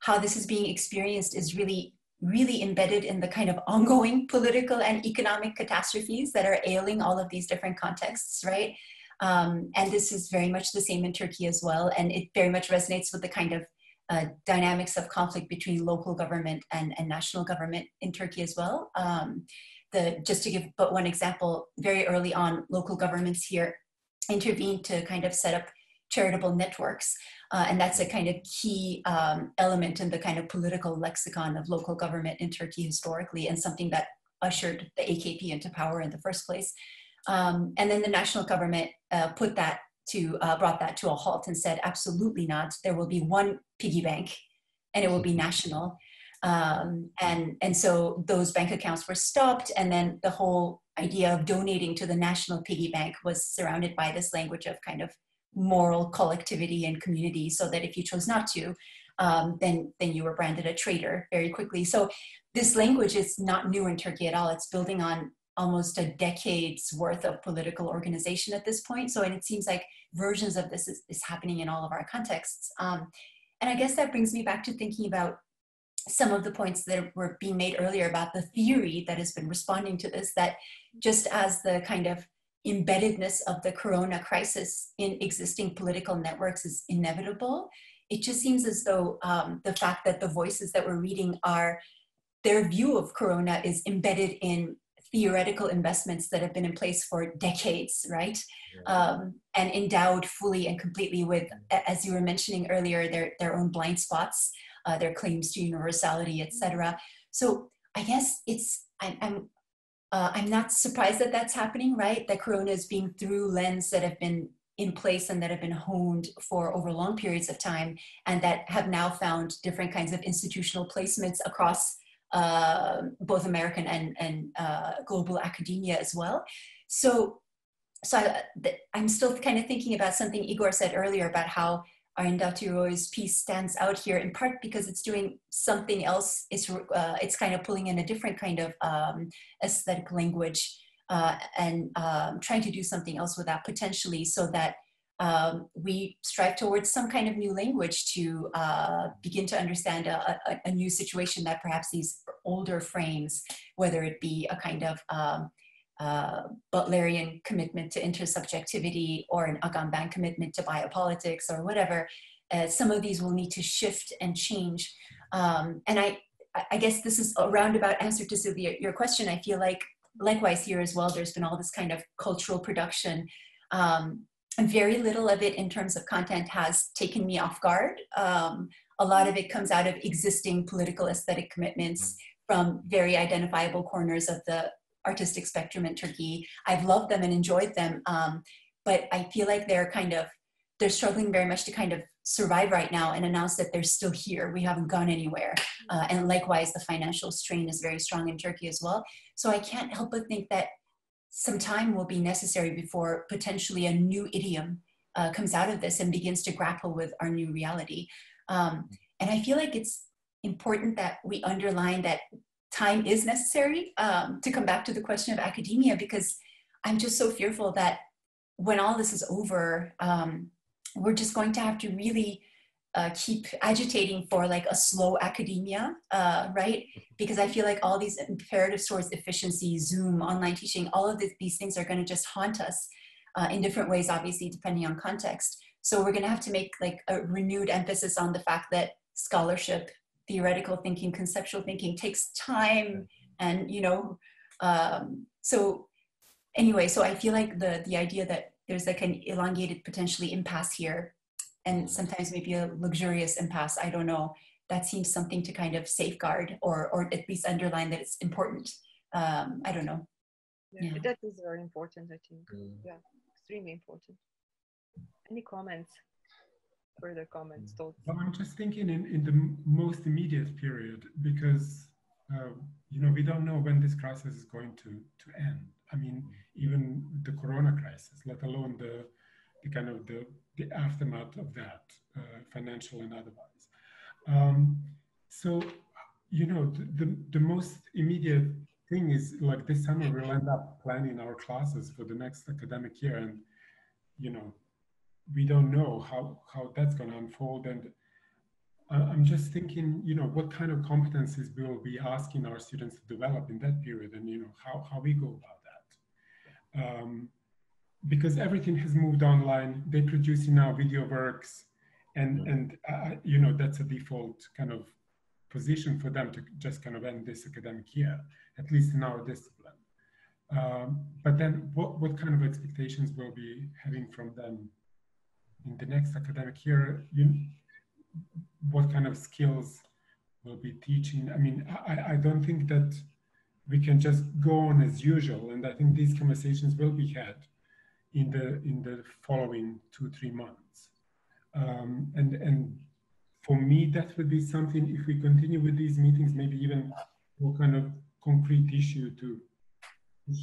E: how this is being experienced is really really embedded in the kind of ongoing political and economic catastrophes that are ailing all of these different contexts right? Um, and this is very much the same in turkey as well. And it very much resonates with the kind of uh, dynamics of conflict between local government and, and national government in turkey as well. Um, the, just to give but one example very early on local governments here intervened to kind of set up charitable networks. Uh, and that's a kind of key um, element in the kind of political lexicon of local government in Turkey historically, and something that ushered the AKP into power in the first place. Um, and then the national government uh, put that to, uh, brought that to a halt and said, absolutely not. There will be one piggy bank and it will be national. Um, and, and so those bank accounts were stopped. And then the whole idea of donating to the national piggy bank was surrounded by this language of kind of moral collectivity and community so that if you chose not to, um, then, then you were branded a traitor very quickly. So this language is not new in Turkey at all. It's building on almost a decade's worth of political organization at this point. So, and it seems like versions of this is, is happening in all of our contexts. Um, and I guess that brings me back to thinking about some of the points that were being made earlier about the theory that has been responding to this, that just as the kind of embeddedness of the corona crisis in existing political networks is inevitable, it just seems as though um, the fact that the voices that we're reading are their view of corona is embedded in theoretical investments that have been in place for decades, right? Um, and endowed fully and completely with, as you were mentioning earlier, their, their own blind spots, uh, their claims to universality, etc. So I guess it's, I'm, I'm, uh, I'm not surprised that that's happening, right? That Corona is being through lens that have been in place and that have been honed for over long periods of time and that have now found different kinds of institutional placements across uh, both American and, and uh, global academia as well. So, so I, am still kind of thinking about something Igor said earlier about how Arundhati Roy's piece stands out here in part because it's doing something else. It's, uh, it's kind of pulling in a different kind of um, aesthetic language uh, and um, trying to do something else with that potentially so that um, we strive towards some kind of new language to uh, begin to understand a, a, a, new situation that perhaps these older frames, whether it be a kind of um, uh, Butlerian commitment to intersubjectivity or an Agamben commitment to biopolitics or whatever, uh, some of these will need to shift and change. Um, and I, I guess this is a roundabout answer to Sylvia, your question. I feel like likewise here as well, there's been all this kind of cultural production um, very little of it in terms of content has taken me off guard. Um, a lot of it comes out of existing political aesthetic commitments from very identifiable corners of the artistic spectrum in Turkey. I've loved them and enjoyed them, um, but I feel like they're kind of they're struggling very much to kind of survive right now and announce that they're still here. We haven't gone anywhere. Uh, and likewise, the financial strain is very strong in Turkey as well. So I can't help but think that some time will be necessary before potentially a new idiom uh, comes out of this and begins to grapple with our new reality. Um, and I feel like it's important that we underline that time is necessary um, to come back to the question of academia because I'm just so fearful that when all this is over, um, we're just going to have to really uh, keep agitating for like a slow academia, uh, right? Because I feel like all these imperatives towards efficiency, Zoom, online teaching, all of these things are going to just haunt us uh, in different ways, obviously, depending on context. So we're going to have to make like a renewed emphasis on the fact that scholarship, theoretical thinking, conceptual thinking takes time, and you know, um, so anyway, so I feel like the the idea that there's like an elongated potentially impasse here and sometimes maybe a luxurious impasse. I don't know. That seems something to kind of safeguard or, or at least underline that it's important. Um, I don't know.
A: Yeah, yeah. That is very important, I think. Mm. Yeah, extremely important. Any comments? Further comments, thoughts?
G: Well, I'm just thinking in, in the most immediate period because, uh, you know, we don't know when this crisis is going to, to end. I mean, even the corona crisis, let alone the, the kind of the the aftermath of that, uh, financial and otherwise. Um, so, you know, the, the, the, most immediate thing is like this summer we'll end up planning our classes for the next academic year and, you know, we don't know how, how that's going to unfold. And I'm just thinking, you know, what kind of competencies we'll be asking our students to develop in that period and, you know, how, how we go about that. Um, because everything has moved online. They produce now video works, and mm-hmm. and uh, you know that's a default kind of position for them to just kind of end this academic year, at least in our discipline. Um, but then, what what kind of expectations will be having from them in the next academic year? You, what kind of skills will be teaching? I mean, I, I don't think that we can just go on as usual, and I think these conversations will be had in the in the following two three months, um, and and for me, that would be something, if we continue with these meetings, maybe even what kind of concrete issue to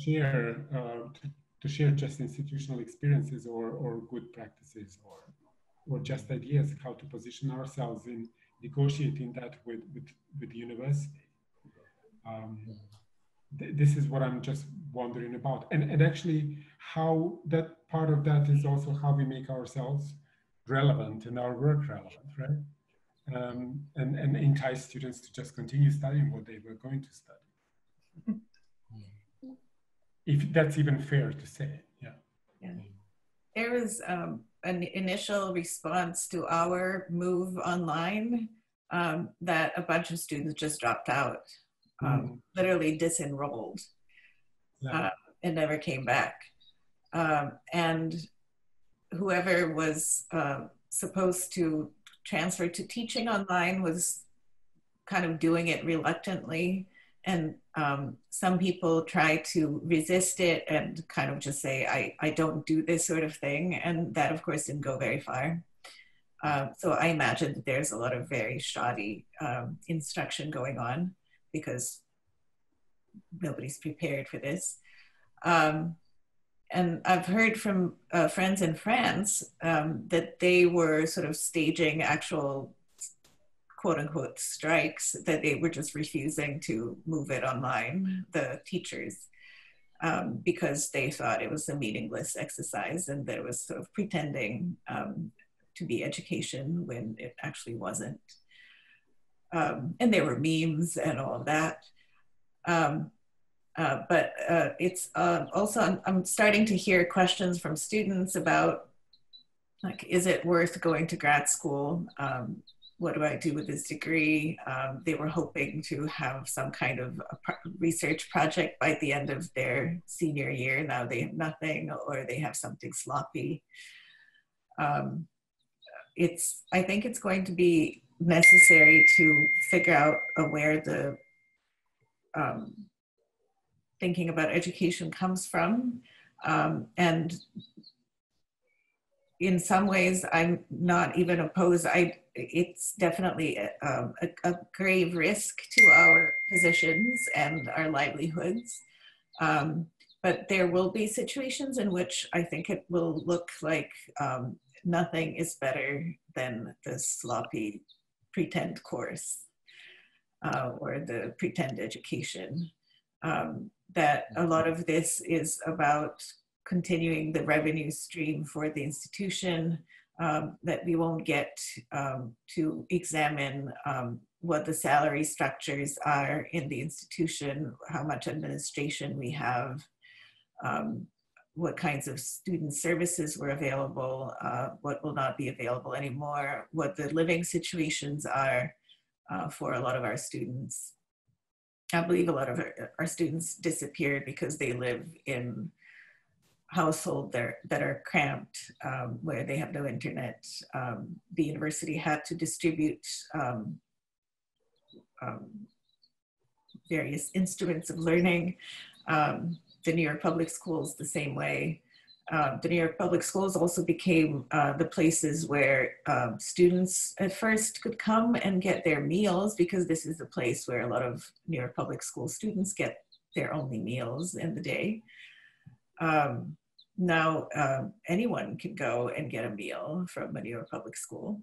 G: share, uh, to, to, share just institutional experiences or, or good practices or, or just ideas how to position ourselves in negotiating that with, with, with the university. Um, th this is what I'm just wondering about. And, and actually how that part of that is also how we make ourselves relevant and our work relevant, right? Um, and, and entice students to just continue studying what they were going to study. if that's even fair to say, yeah.
B: yeah. There was um, an initial response to our move online um, that a bunch of students just dropped out um, mm. literally disenrolled yeah. uh, and never came back. Um, and whoever was uh, supposed to transfer to teaching online was kind of doing it reluctantly. And um, some people try to resist it and kind of just say, I, I don't do this sort of thing. And that, of course, didn't go very far. Uh, so I imagine that there's a lot of very shoddy um, instruction going on because nobody's prepared for this. Um, and I've heard from uh, friends in France um, that they were sort of staging actual quote unquote strikes, that they were just refusing to move it online, the teachers, um, because they thought it was a meaningless exercise and that it was sort of pretending um, to be education when it actually wasn't. Um, and there were memes and all of that. Um, uh, but uh, it's uh, also, I'm, I'm, starting to hear questions from students about like, is it worth going to grad school? Um, what do I do with this degree? Um, they were hoping to have some kind of research project by the end of their senior year. Now they have nothing or they have something sloppy. Um, it's, I think it's going to be necessary to figure out where the um, thinking about education comes from. Um, and in some ways, I'm not even opposed. I, it's definitely a, um, a, a grave risk to our positions and our livelihoods. Um, but there will be situations in which I think it will look like um, nothing is better than the sloppy pretend course uh, or the pretend education. Um, that a lot of this is about continuing the revenue stream for the institution, um, that we won't get um, to examine um, what the salary structures are in the institution, how much administration we have, um, what kinds of student services were available, uh, what will not be available anymore, what the living situations are uh, for a lot of our students. I believe a lot of our, our students disappeared because they live in households that are, that are cramped, um, where they have no internet. Um, the university had to distribute um, um various instruments of learning. Um, the New York Public Schools the same way uh, the New York Public Schools also became uh, the places where students at first could come and get their meals because this is the place where a lot of New York Public School students get their only meals in the day. Um, now um, anyone can go and get a meal from York Public School.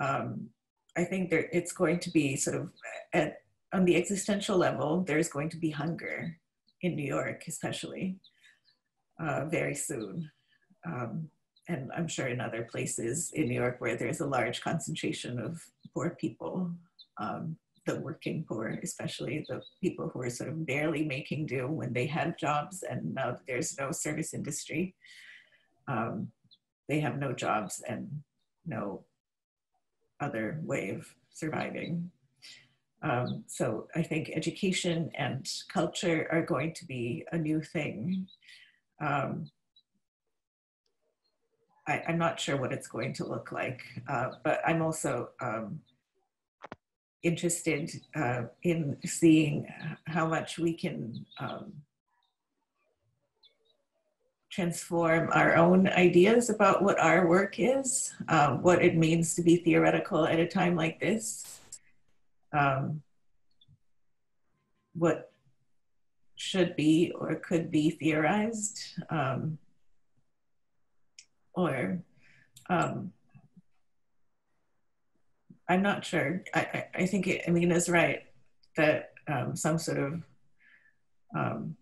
B: Um, I think there, it's going to be sort of at, on the existential level, there's going to be hunger in New York, especially uh, very soon. Um, and I'm sure in other places in New York where there's a large concentration of poor people, um, the working poor, especially the people who are sort of barely making do when they have jobs and now there's no service industry. Um, they have no jobs and no other way of surviving. Um, so I think education and culture are going to be a new thing um, I, am not sure what it's going to look like, uh, but I'm also um, interested uh, in seeing how much we can um, transform our own ideas about what our work is, uh, what it means to be theoretical at a time like this, um, what should be or could be theorized, um, or um, I'm not sure. I, I, I think it, right that um, some sort of um,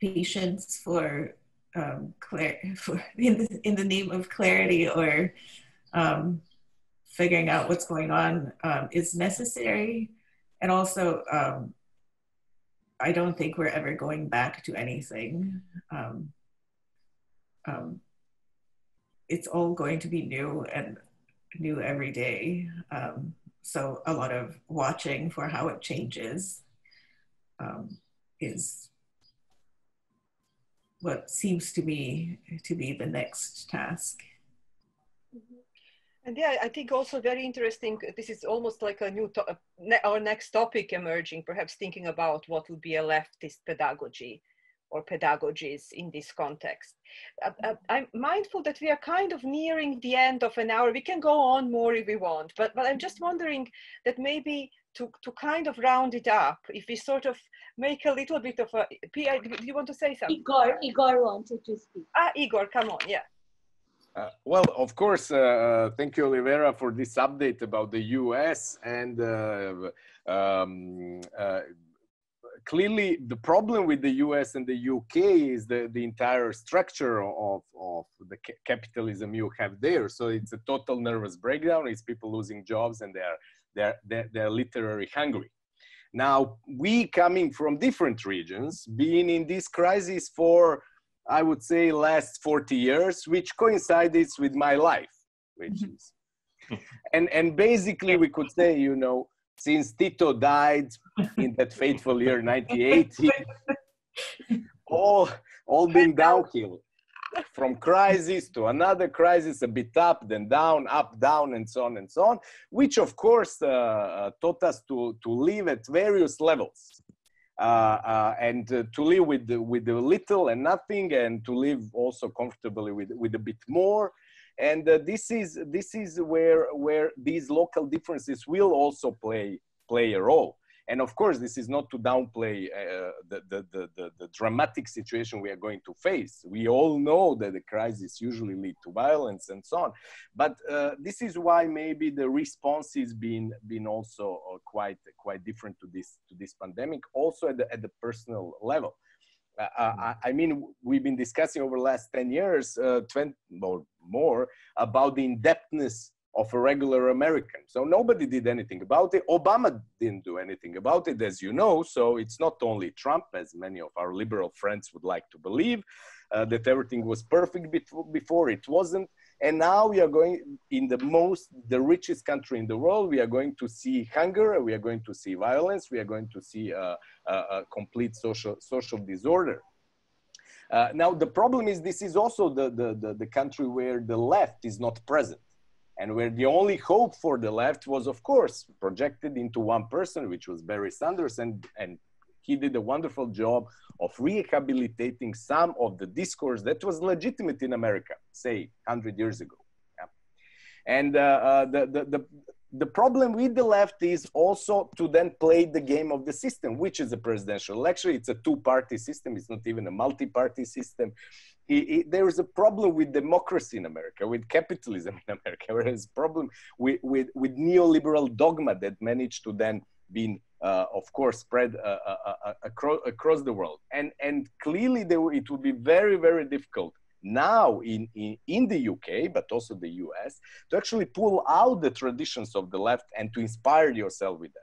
B: patience for um, clar- for in the, in the name of clarity or um, figuring out what's going on um, is necessary, and also um, I don't think we're ever going back to anything. Um, um, it's all going to be new and new every day. Um, so a lot of watching for how it changes um, is what seems to me to be the next task.
A: And yeah, I think also very interesting. This is almost like a new, to- our next topic emerging. Perhaps thinking about what would be a leftist pedagogy, or pedagogies in this context. Uh, uh, I'm mindful that we are kind of nearing the end of an hour. We can go on more if we want, but, but I'm just wondering that maybe to, to kind of round it up, if we sort of make a little bit of a, Pia, do you want to say something?
D: Igor, Igor wanted to speak.
A: Ah, Igor, come on, yeah.
F: Uh, well, of course, uh, uh thank you, Olivera, for this update about the US and uh, um, uh, clearly the problem with the US and the UK is the, the entire structure of, of the ca capitalism you have there. So it's a total nervous breakdown. It's people losing jobs and they're, they're, they're, they're literally hungry. Now, we coming from different regions, being in this crisis for, I would say, last 40 years, which coincides with my life, which mm-hmm. is, and, and basically we could say, you know, since Tito died in that fateful year 1980, all all been downhill from crisis to another crisis, a bit up, then down, up, down, and so on and so on, which of course uh, uh taught us to, to live at various levels. Uh, uh, and uh, to live with the, with the little and nothing, and to live also comfortably with, with a bit more, and uh, this is this is where where these local differences will also play play a role. And of course this is not to downplay uh, the, the, the, the, dramatic situation we are going to face. We all know that the crisis usually lead to violence and so on. But uh, this is why maybe the response has been been also uh, quite quite different to this to this pandemic also at the, at the personal level uh, uh, mm. I, I, mean, we've been discussing over the last 10 years, uh, 20 or more, about the indebtedness of a regular American. So nobody did anything about it. Obama didn't do anything about it, as you know. So it's not only Trump, as many of our liberal friends would like to believe, uh, that everything was perfect before. It wasn't. And now we are going in the most, the richest country in the world, we are going to see hunger, we are going to see violence, we are going to see a, a, a complete social, social disorder. Uh, now, the problem is this is also the, the, the, the country where the left is not present. And where the only hope for the left was, of course, projected into one person, which was Bernie Sanders, and, and he did a wonderful job of rehabilitating some of the discourse that was legitimate in America, say 100 years ago. Yeah. And uh, uh, the, the, the, the problem with the left is also to then play the game of the system, which is a presidential election. It's a two-party system. It's not even a multi-party system. There is a problem with democracy in America, with capitalism in America. There is a problem with, with, with neoliberal dogma that managed to then be uh, of course, spread uh, uh, uh, across, across the world. And, and clearly, it would be very, very difficult now in, in, in the UK, but also the US, to actually pull out the traditions of the left and to inspire yourself with that.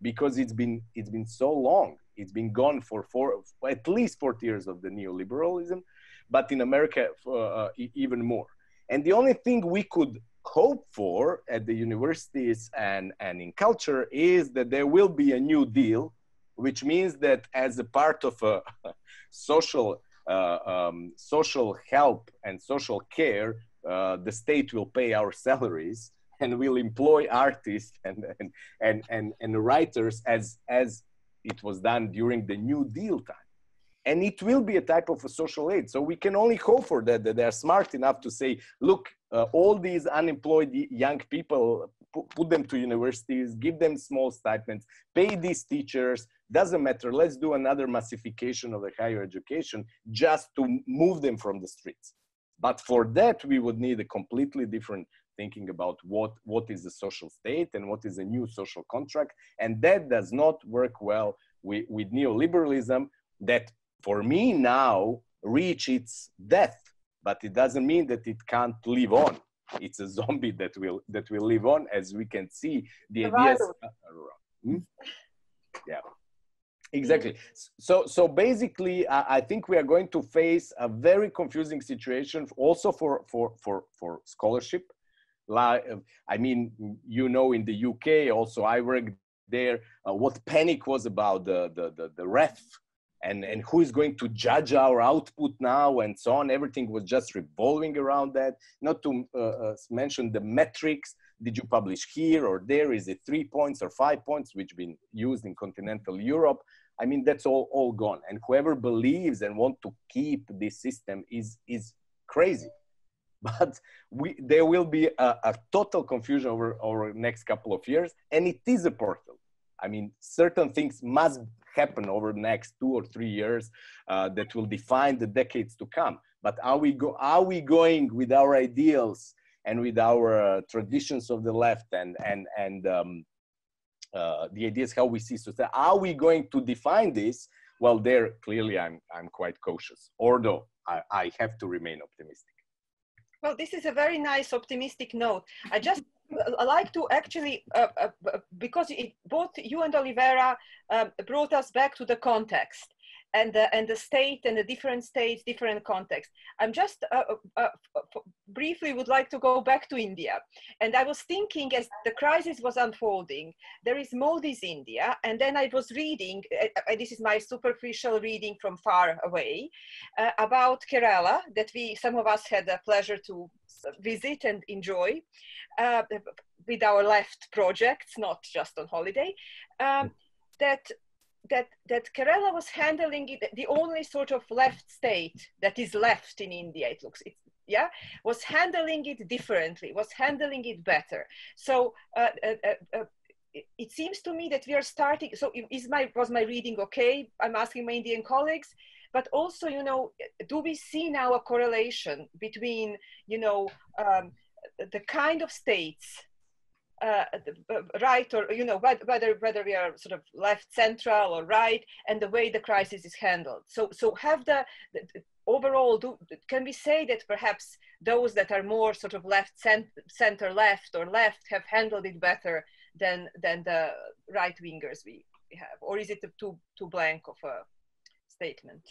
F: Because it's been, it's been so long. It's been gone for, four, for at least 40 years of the neoliberalism, but in America, uh, even more. And the only thing we could hope for at the universities and, and in culture is that there will be a new deal, which means that as a part of a social, uh, um, social help and social care, uh, the state will pay our salaries and will employ artists and, and, and, and, and writers as, as it was done during the New Deal time. And it will be a type of a social aid. So we can only hope for that, that they are smart enough to say, look, uh, all these unemployed young people, put them to universities, give them small stipends, pay these teachers, doesn't matter, let's do another massification of the higher education just to move them from the streets. But for that, we would need a completely different thinking about what, what is the social state and what is a new social contract. And that does not work well with, with neoliberalism that for me now reach its death, but it doesn't mean that it can't live on. It's a zombie that will that will live on, as we can see. The ideas. Hmm? Yeah, exactly. So so basically, I, I think we are going to face a very confusing situation, also for for for for scholarship. I mean, you know, in the UK, also I worked there. Uh, what panic was about the the the, the ref and, and who is going to judge our output now and so on. Everything was just revolving around that. Not to uh, uh, mention the metrics. Did you publish here or there? Is it three points or five points, which been used in continental Europe? I mean, that's all, all gone. And whoever believes and want to keep this system is, is crazy. But we, there will be a, a total confusion over, over next couple of years. And it is a portal. I mean, certain things must happen over the next two or three years uh, that will define the decades to come. But are we, go, are we going with our ideals and with our uh, traditions of the left and, and, and um, uh, the ideas how we see society, are we going to define this? Well, there clearly I'm, I'm quite cautious, although I, I have to remain optimistic.
A: Well, this is a very nice optimistic note. I just like to actually, uh, uh, because it, both you and Olivera um, brought us back to the context and the, and the state and the different states, different contexts. I'm just uh, uh, uh briefly would like to go back to India. And I was thinking as the crisis was unfolding, there is Modi's India. And then I was reading, uh, this is my superficial reading from far away, uh, about Kerala that we, some of us had the pleasure to visit and enjoy uh, with our left projects, not just on holiday. Um, that that that Kerala was handling it, the only sort of left state that is left in India. It looks, it, yeah, was handling it differently, was handling it better. So. Uh, uh, uh, uh it seems to me that we are starting. So, is my was my reading okay? I'm asking my Indian colleagues, but also, you know, do we see now a correlation between, you know, um, the kind of states uh, right or you know whether whether we are sort of left central or right and the way the crisis is handled. So so have the, the overall do can we say that perhaps those that are more sort of left cent, center left or left have handled it better than than the right wingers we we have? Or is it too too blank of a statement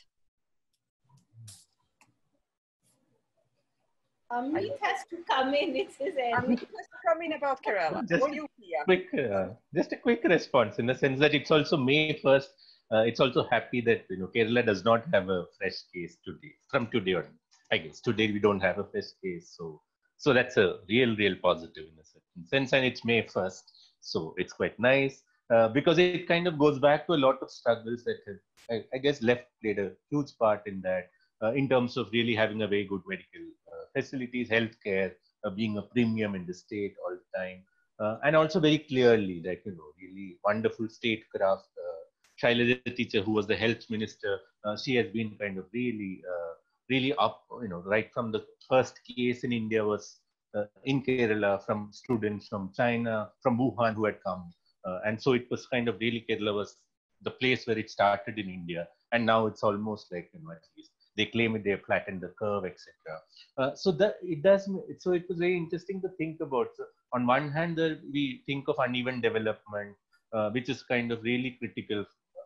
D: Amit has to come in. It's his end.
A: Amit has to come in about Kerala.
C: Just, you, quick, uh, just a quick response in the sense that it's also May 1st. Uh, it's also happy that you know Kerala does not have a fresh case today. From today on, I guess today we don't have a fresh case, so so that's a real, real positive in a certain sense. And it's May 1st, so it's quite nice. Uh, because it kind of goes back to a lot of struggles that have, I, I guess left played a huge part in that in terms of really having a very good medical uh, facilities, healthcare uh, being a premium in the state all the time. and also very clearly that, you know, really wonderful statecraft. Uh, the teacher, who was the health minister, she has been kind of really, really up, you know, right from the first case in India was uh, in Kerala from students from China, from Wuhan who had come. Uh, and so it was kind of really Kerala was the place where it started in India. And now it's almost like, you know, at least they claim it, they flattened the curve, etc. Uh, so that it does. So it was very interesting to think about. So on one hand, we think of uneven development, uh, which is kind of really critical,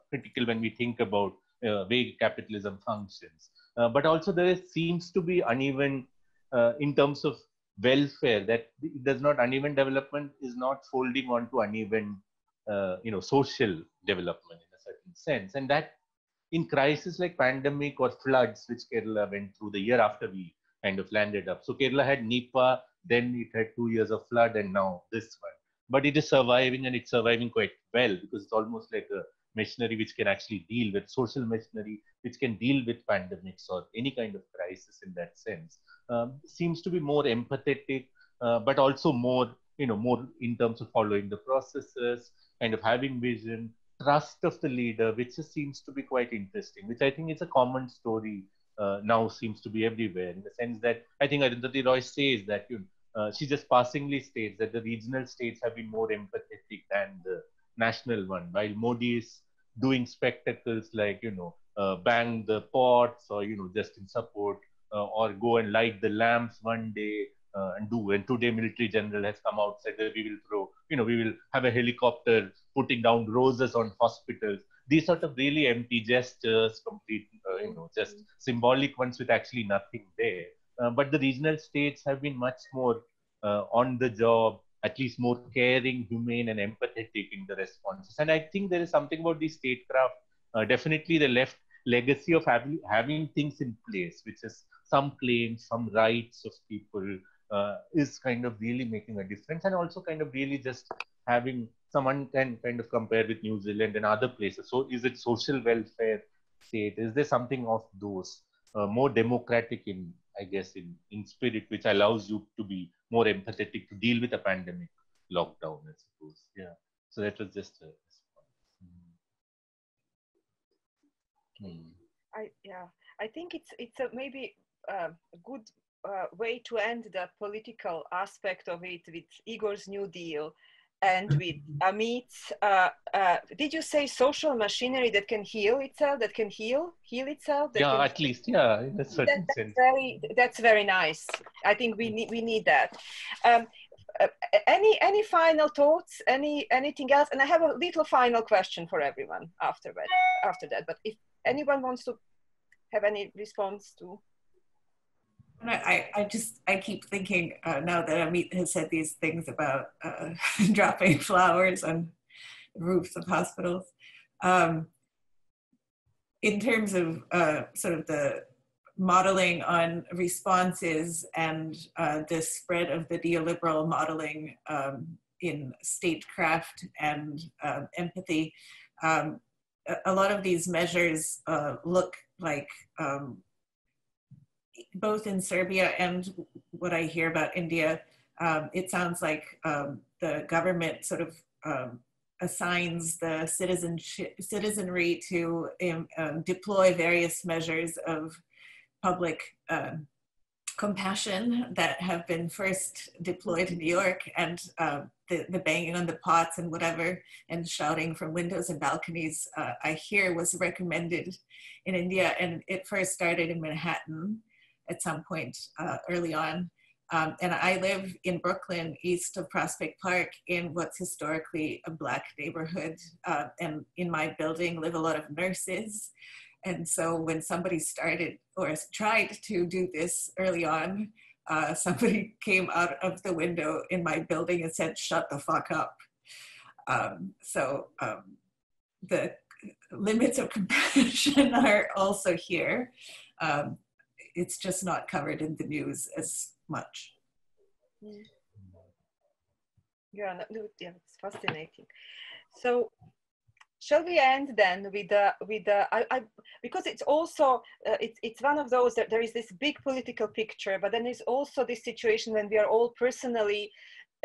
C: critical when we think about uh, way capitalism functions. Uh, but also there is, seems to be uneven uh, in terms of welfare. That it does not uneven development is not folding onto uneven, uh, you know, social development in a certain sense, and that in crisis like pandemic or floods, which Kerala went through the year after we kind of landed up. So Kerala had Nipah, then it had two years of flood, and now this one. But it is surviving, and it's surviving quite well because it's almost like a machinery which can actually deal with social machinery, which can deal with pandemics or any kind of crisis in that sense, um, seems to be more empathetic, uh, but also more, you know, more in terms of following the processes, kind of having vision, trust of the leader, which seems to be quite interesting, which I think is a common story uh, now seems to be everywhere in the sense that I think Arundhati Roy says that you uh, she just passingly states that the regional states have been more empathetic than the national one, while Modi is doing spectacles like, you know, uh, bang the pots or, you know, just in support uh, or go and light the lamps one day uh, and do. And today, military general has come out said that we will throw, you know, we will have a helicopter putting down roses on hospitals. These sort of really empty gestures, complete, uh, you know, just symbolic ones with actually nothing there. Uh, but the regional states have been much more uh, on the job, at least more caring, humane, and empathetic in the responses. And I think there is something about the statecraft. Uh, definitely, the left legacy of having having things in place, which is some claims, some rights of people, uh, is kind of really making a difference, and also kind of really just having someone can kind of compare with New Zealand and other places. So, is it social welfare state? Is there something of those uh, more democratic in I guess, in, in spirit, which allows you to be more empathetic to deal with a pandemic lockdown, I suppose. Yeah. So that was just a
A: mm. I yeah, I think it's it's a maybe uh, a good uh, way to end the political aspect of it with Igor's New Deal and with Amit's, uh, uh, did you say social machinery that can heal itself, that can heal, heal itself?
C: yeah, at least, yeah, in a certain
A: that, that's Very, that's very nice. I think we need, we need that. Um, uh, any any final thoughts any anything else and i have a little final question for everyone after that after that but if anyone wants to have any response to
B: I, I just I keep thinking uh, now that Amit has said these things about uh, dropping flowers on roofs of hospitals. Um, in terms of uh, sort of the modeling on responses and uh, the spread of the neoliberal modeling um, in statecraft and um, empathy, um, a, a, lot of these measures uh, look like um, both in Serbia and what I hear about India, um, it sounds like um, the government sort of um, assigns the citizen citizenry to um, um, deploy various measures of public uh, compassion that have been first deployed in New York and uh, the, the banging on the pots and whatever and shouting from windows and balconies uh, I hear was recommended in India and it first started in Manhattan at some point uh, early on. Um, and I live in Brooklyn, east of Prospect Park, in what's historically a Black neighborhood. Uh, and in my building live a lot of nurses. And so when somebody started or tried to do this early on, uh, somebody came out of the window in my building and said, shut the fuck up. Um, so um, the limits of compassion are also here. Um, it's just not covered in the news as much.
A: Yeah, no, yeah, it's fascinating. So, shall we end then with the with the I, I because it's also uh, it's it's one of those that there is this big political picture, but then there's also this situation when we are all personally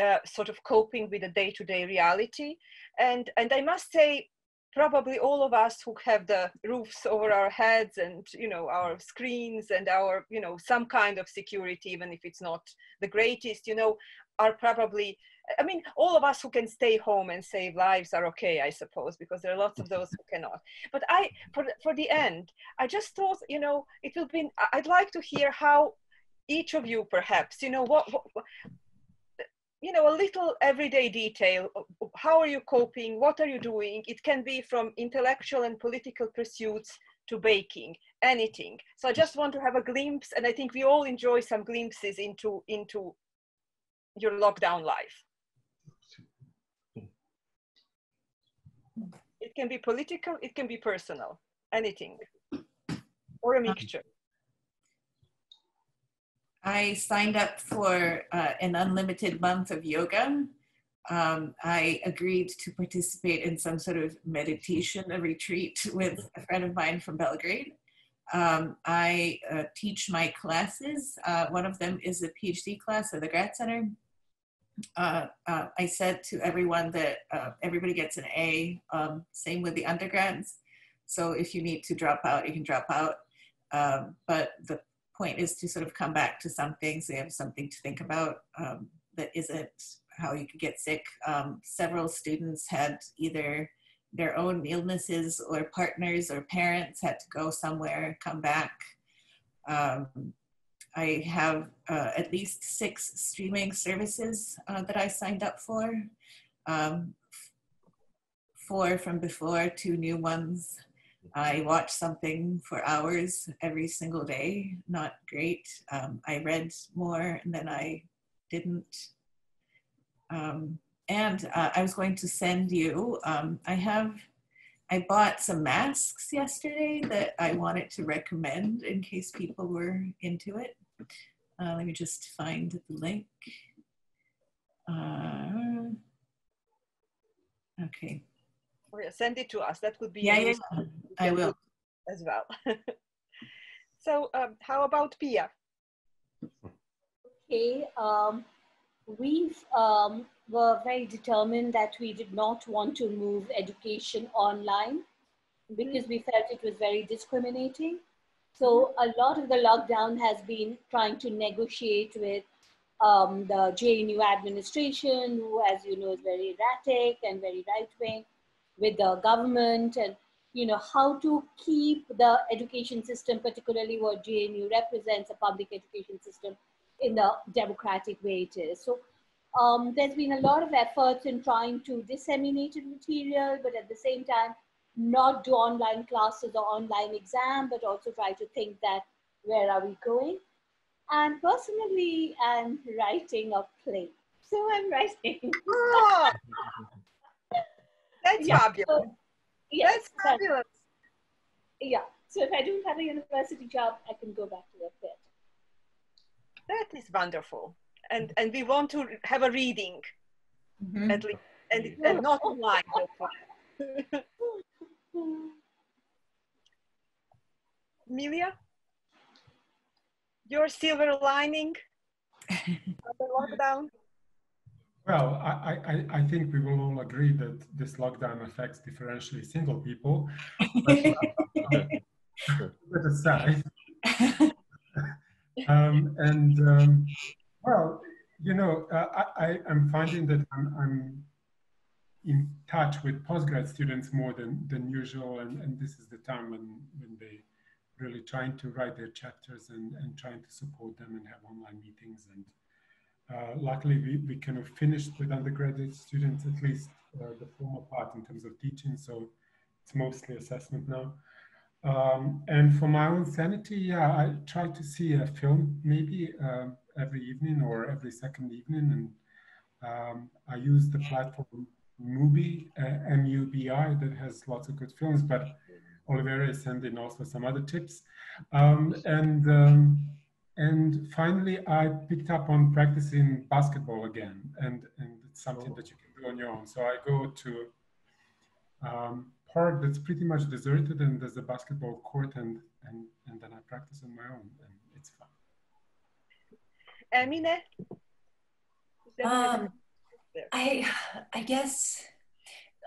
A: uh, sort of coping with the day-to-day reality, and and I must say probably all of us who have the roofs over our heads and you know our screens and our you know some kind of security even if it's not the greatest you know are probably i mean all of us who can stay home and save lives are okay i suppose because there are lots of those who cannot. But i for for the end i just thought you know it will be i'd like to hear how each of you perhaps you know what, what you know a little everyday detail. How are you coping? What are you doing? It can be from intellectual and political pursuits to baking anything. So i just want to have a glimpse and i think we all enjoy some glimpses into into your lockdown life. It can be political it can be personal anything. Or a mixture
B: I signed up for uh, an unlimited month of yoga um, I agreed to participate in some sort of meditation, a retreat with a friend of mine from Belgrade. Um, I uh, teach my classes. Uh, one of them is a PhD class at the Grad Center. Uh, uh I said to everyone that uh, everybody gets an A, um, same with the undergrads. So if you need to drop out, you can drop out. Um, but the point is to sort of come back to something so you have something to think about um, that isn't how you could get sick. Um, several students had either their own illnesses or partners or parents had to go somewhere, and come back. Um, I have uh, at least six streaming services uh, that I signed up for. Um, four from before, two new ones. I watch something for hours every single day. Not great. Um, I read more and then I didn't. Um, and uh, I was going to send you, um, I have, I bought some masks yesterday that I wanted to recommend in case people were into it. Uh, let me just find the link. Uh, okay.
A: Send it to us. That would be
B: yeah, yeah, I will
A: as well. so, um, how about Pia?
D: Okay, um, we um, were very determined that we did not want to move education online because we felt it was very discriminating. So a lot of the lockdown has been trying to negotiate with um, the JNU administration, who, as you know, is very erratic and very right wing, with the government, and you know how to keep the education system, particularly what JNU represents, a public education system, in the democratic way it is. So um, there's been a lot of efforts in trying to disseminate material, but at the same time, not do online classes or online exam, but also try to think that where are we going? And personally, I'm writing a play. So I'm writing.
A: Oh, that's yeah, fabulous. So,
D: yes,
A: that's fabulous.
D: Yeah. So if I don't have a university job, I can go back to the theater.
A: That is wonderful. And and we want to have a reading mm-hmm. at least and, and not online. Milija, your silver lining of the lockdown?
G: Well, I, I, I think we will all agree that this lockdown affects differentially single people. But, uh, aside. um, and um, well, you know, uh, I, am finding that I'm, I'm, in touch with postgrad students more than, than usual, and, and this is the time when, when they really trying to write their chapters and, and trying to support them and have online meetings. And uh, luckily, we, we kind of finished with undergraduate students, at least uh, the formal part in terms of teaching. So it's mostly assessment now. Um, and for my own sanity, yeah, I try to see a film maybe um, every evening or every second evening. And um, I use the platform Mubi, uh, M-U-B-I, that has lots of good films, but Olivera is sending also some other tips. Um, and, um, and finally, I picked up on practicing basketball again, and, and it's something oh. that you can do on your own. So I go to um, park that's pretty much deserted, and there's a basketball court, and, and, and then I practice on my own, and it's fun.
A: Emine?
E: Um, I, I guess,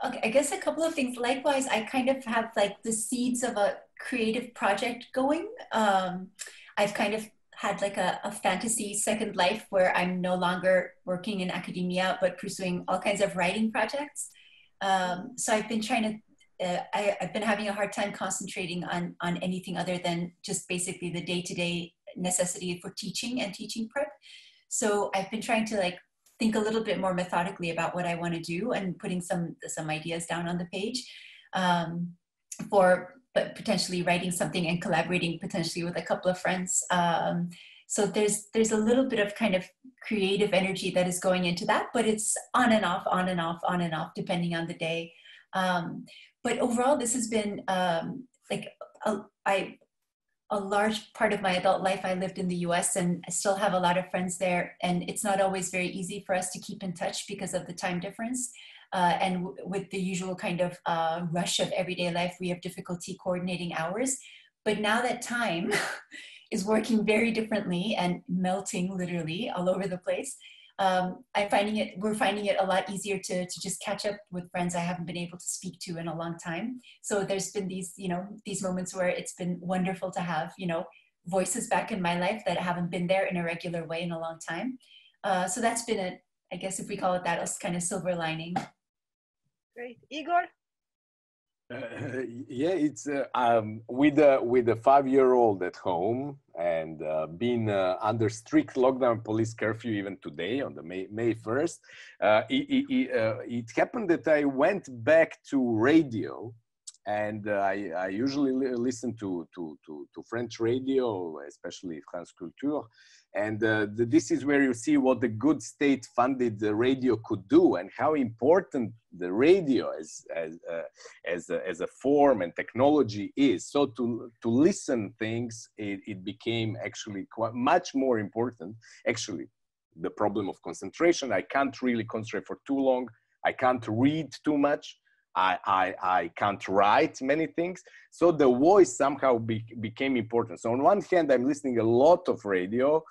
E: okay, I guess a couple of things. Likewise, I kind of have like the seeds of a creative project going. Um, I've kind of had like a, a, fantasy second life where I'm no longer working in academia, but pursuing all kinds of writing projects. Um, so I've been trying to uh, I, have been having a hard time concentrating on on anything other than just basically the day to day necessity for teaching and teaching prep. So I've been trying to like think a little bit more methodically about what I want to do and putting some some ideas down on the page um, for but potentially writing something and collaborating potentially with a couple of friends. Um, so there's there's a little bit of kind of creative energy that is going into that, but it's on and off, on and off, on and off, depending on the day. Um, but overall, this has been um, like a, I a large part of my adult life I lived in the US and I still have a lot of friends there. And it's not always very easy for us to keep in touch because of the time difference. Uh, and with the usual kind of uh, rush of everyday life, we have difficulty coordinating hours. But now that time is working very differently and melting literally all over the place, um, I'm finding it, we're finding it a lot easier to, to just catch up with friends I haven't been able to speak to in a long time. So there's been these, you know, these moments where it's been wonderful to have, you know, voices back in my life that haven't been there in a regular way in a long time. Uh, so that's been a, I guess if we call it that, a kind of silver lining.
A: Great. Igor?
F: Uh, yeah, it's uh, um, with a with a five-year-old at home and uh, being uh, under strict lockdown police curfew even today on the May May first. Uh, it, it, uh, it, happened that I went back to radio, and I, I, usually listen to, to to to French radio, especially France Culture, and uh, the, this is where you see what the good state funded the radio could do and how important the radio as, as, uh, as, a, as a form and technology is. So to, to listen things, it, it became actually quite much more important. Actually, the problem of concentration. I can't really concentrate for too long. I can't read too much. I, I, I can't write many things. So the voice somehow be, became important. So on one hand, I'm listening a lot of radio.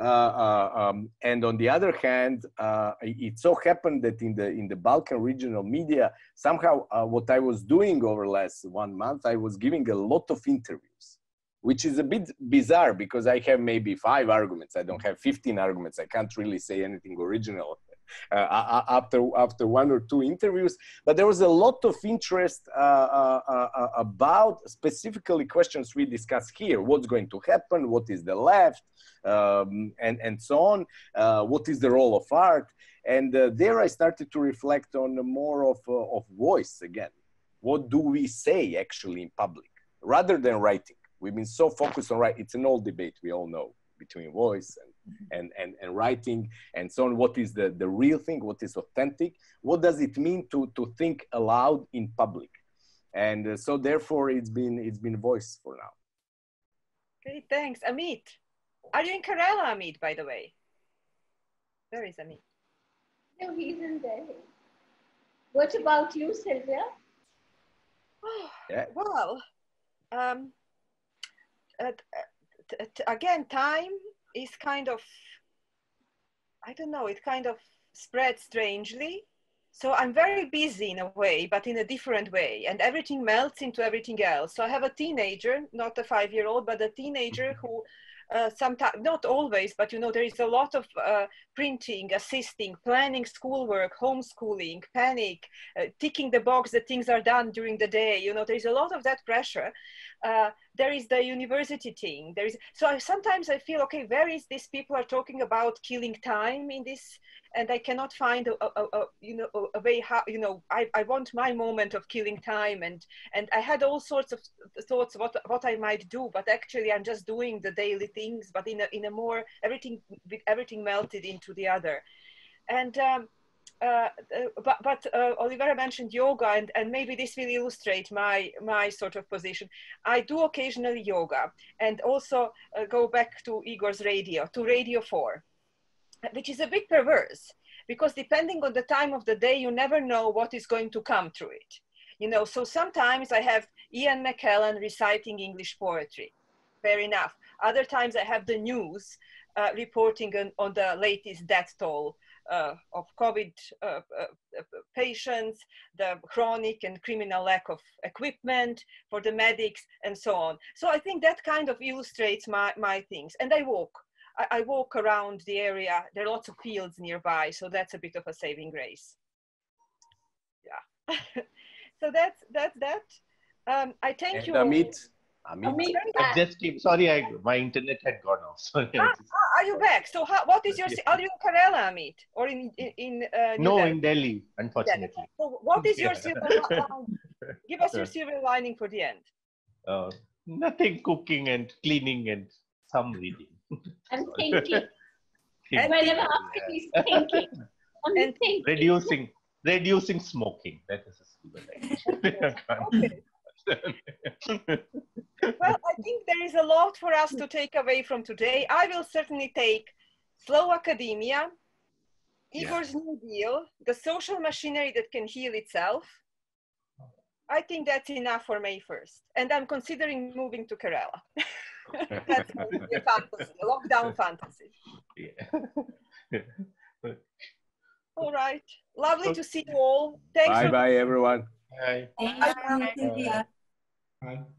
F: Uh, uh, um, and on the other hand, uh, it so happened that in the in the Balkan regional media, somehow uh, what I was doing over last one month, I was giving a lot of interviews, which is a bit bizarre because I have maybe five arguments. I don't have 15 arguments. I can't really say anything original uh, after after one or two interviews. But there was a lot of interest uh, uh, uh, about specifically questions we discuss here: what's going to happen, what is the left, um, and and so on. what is the role of art? And there, I started to reflect on more of of voice again. What do we say actually in public, rather than writing? We've been so focused on writing. It's an old debate, we all know, between voice and and, and, and writing and so on. What is the, the real thing? What is authentic? What does it mean to, to think aloud in public? And uh, so therefore it's been, it's been voice for now.
A: great thanks. Amit, are you in Kerala, Amit, by the way? Where is Amit?
D: No, he's in Delhi. What about you, Sylvia?
A: Oh, yeah. Well, um, uh, again, time is kind of, I don't know, it kind of spread strangely. So I'm very busy in a way, but in a different way, and everything melts into everything else. So I have a teenager, not a five-year-old, but a teenager mm-hmm. who uh, sometimes, not always, but you know, there is a lot of uh, printing, assisting, planning schoolwork, homeschooling, panic, uh, ticking the box that things are done during the day. You know, there is a lot of that pressure. Uh, there is the university thing. There is so I, sometimes I feel okay. Where is this? People are talking about killing time in this and I cannot find a, a, a, you know a way how you know I, I want my moment of killing time and and I had all sorts of thoughts what what I might do but actually I'm just doing the daily things but in a in a more everything everything melted into the other and um, uh, uh, but but uh, Olivera mentioned yoga, and, and maybe this will illustrate my my sort of position. I do occasionally yoga, and also uh, go back to Igor's radio, to Radio Four, which is a bit perverse because depending on the time of the day, you never know what is going to come through it. You know, so sometimes I have Ian McKellen reciting English poetry. Fair enough. Other times I have the news uh, reporting on, on, the latest death toll uh, of COVID uh, uh, patients, the chronic and criminal lack of equipment for the medics, and so on. So I think that kind of illustrates my, my things. And I walk. I, I walk around the area. There are lots of fields nearby, so that's a bit of a saving grace. Yeah. so that's that's that. Um, I thank
F: and
A: you.
F: Amit,
A: Amit.
C: Amit. I just keep, sorry, I, my internet had gone off. Sorry.
A: Ah, ah, are you back? So how, what is your, are you in Kerala, Amit? Or in, in, in uh,
C: No,
A: Delhi?
C: in Delhi, unfortunately.
A: Yeah. So what is your
C: Yeah.
A: silver lining? Give us your silver lining for the end.
C: Uh, nothing cooking and cleaning and some reading.
D: I'm thinking.
A: And
D: Whenever
C: Yeah.
D: after he's thinking. I'm
A: And-
D: thinking.
C: reducing reducing smoking that is a silver lining.
A: Okay. Well, I think there is a lot for us to take away from today. I will certainly take slow academia, Igor's yeah. New Deal, the social machinery that can heal itself. I think that's enough for May 1st. And I'm considering moving to Kerala. that's a fantasy, a lockdown fantasy. Yeah. all right. Lovely to see you all. Thanks.
F: Bye bye, everyone.
C: É,
E: ai. Ai. Ai. Ai.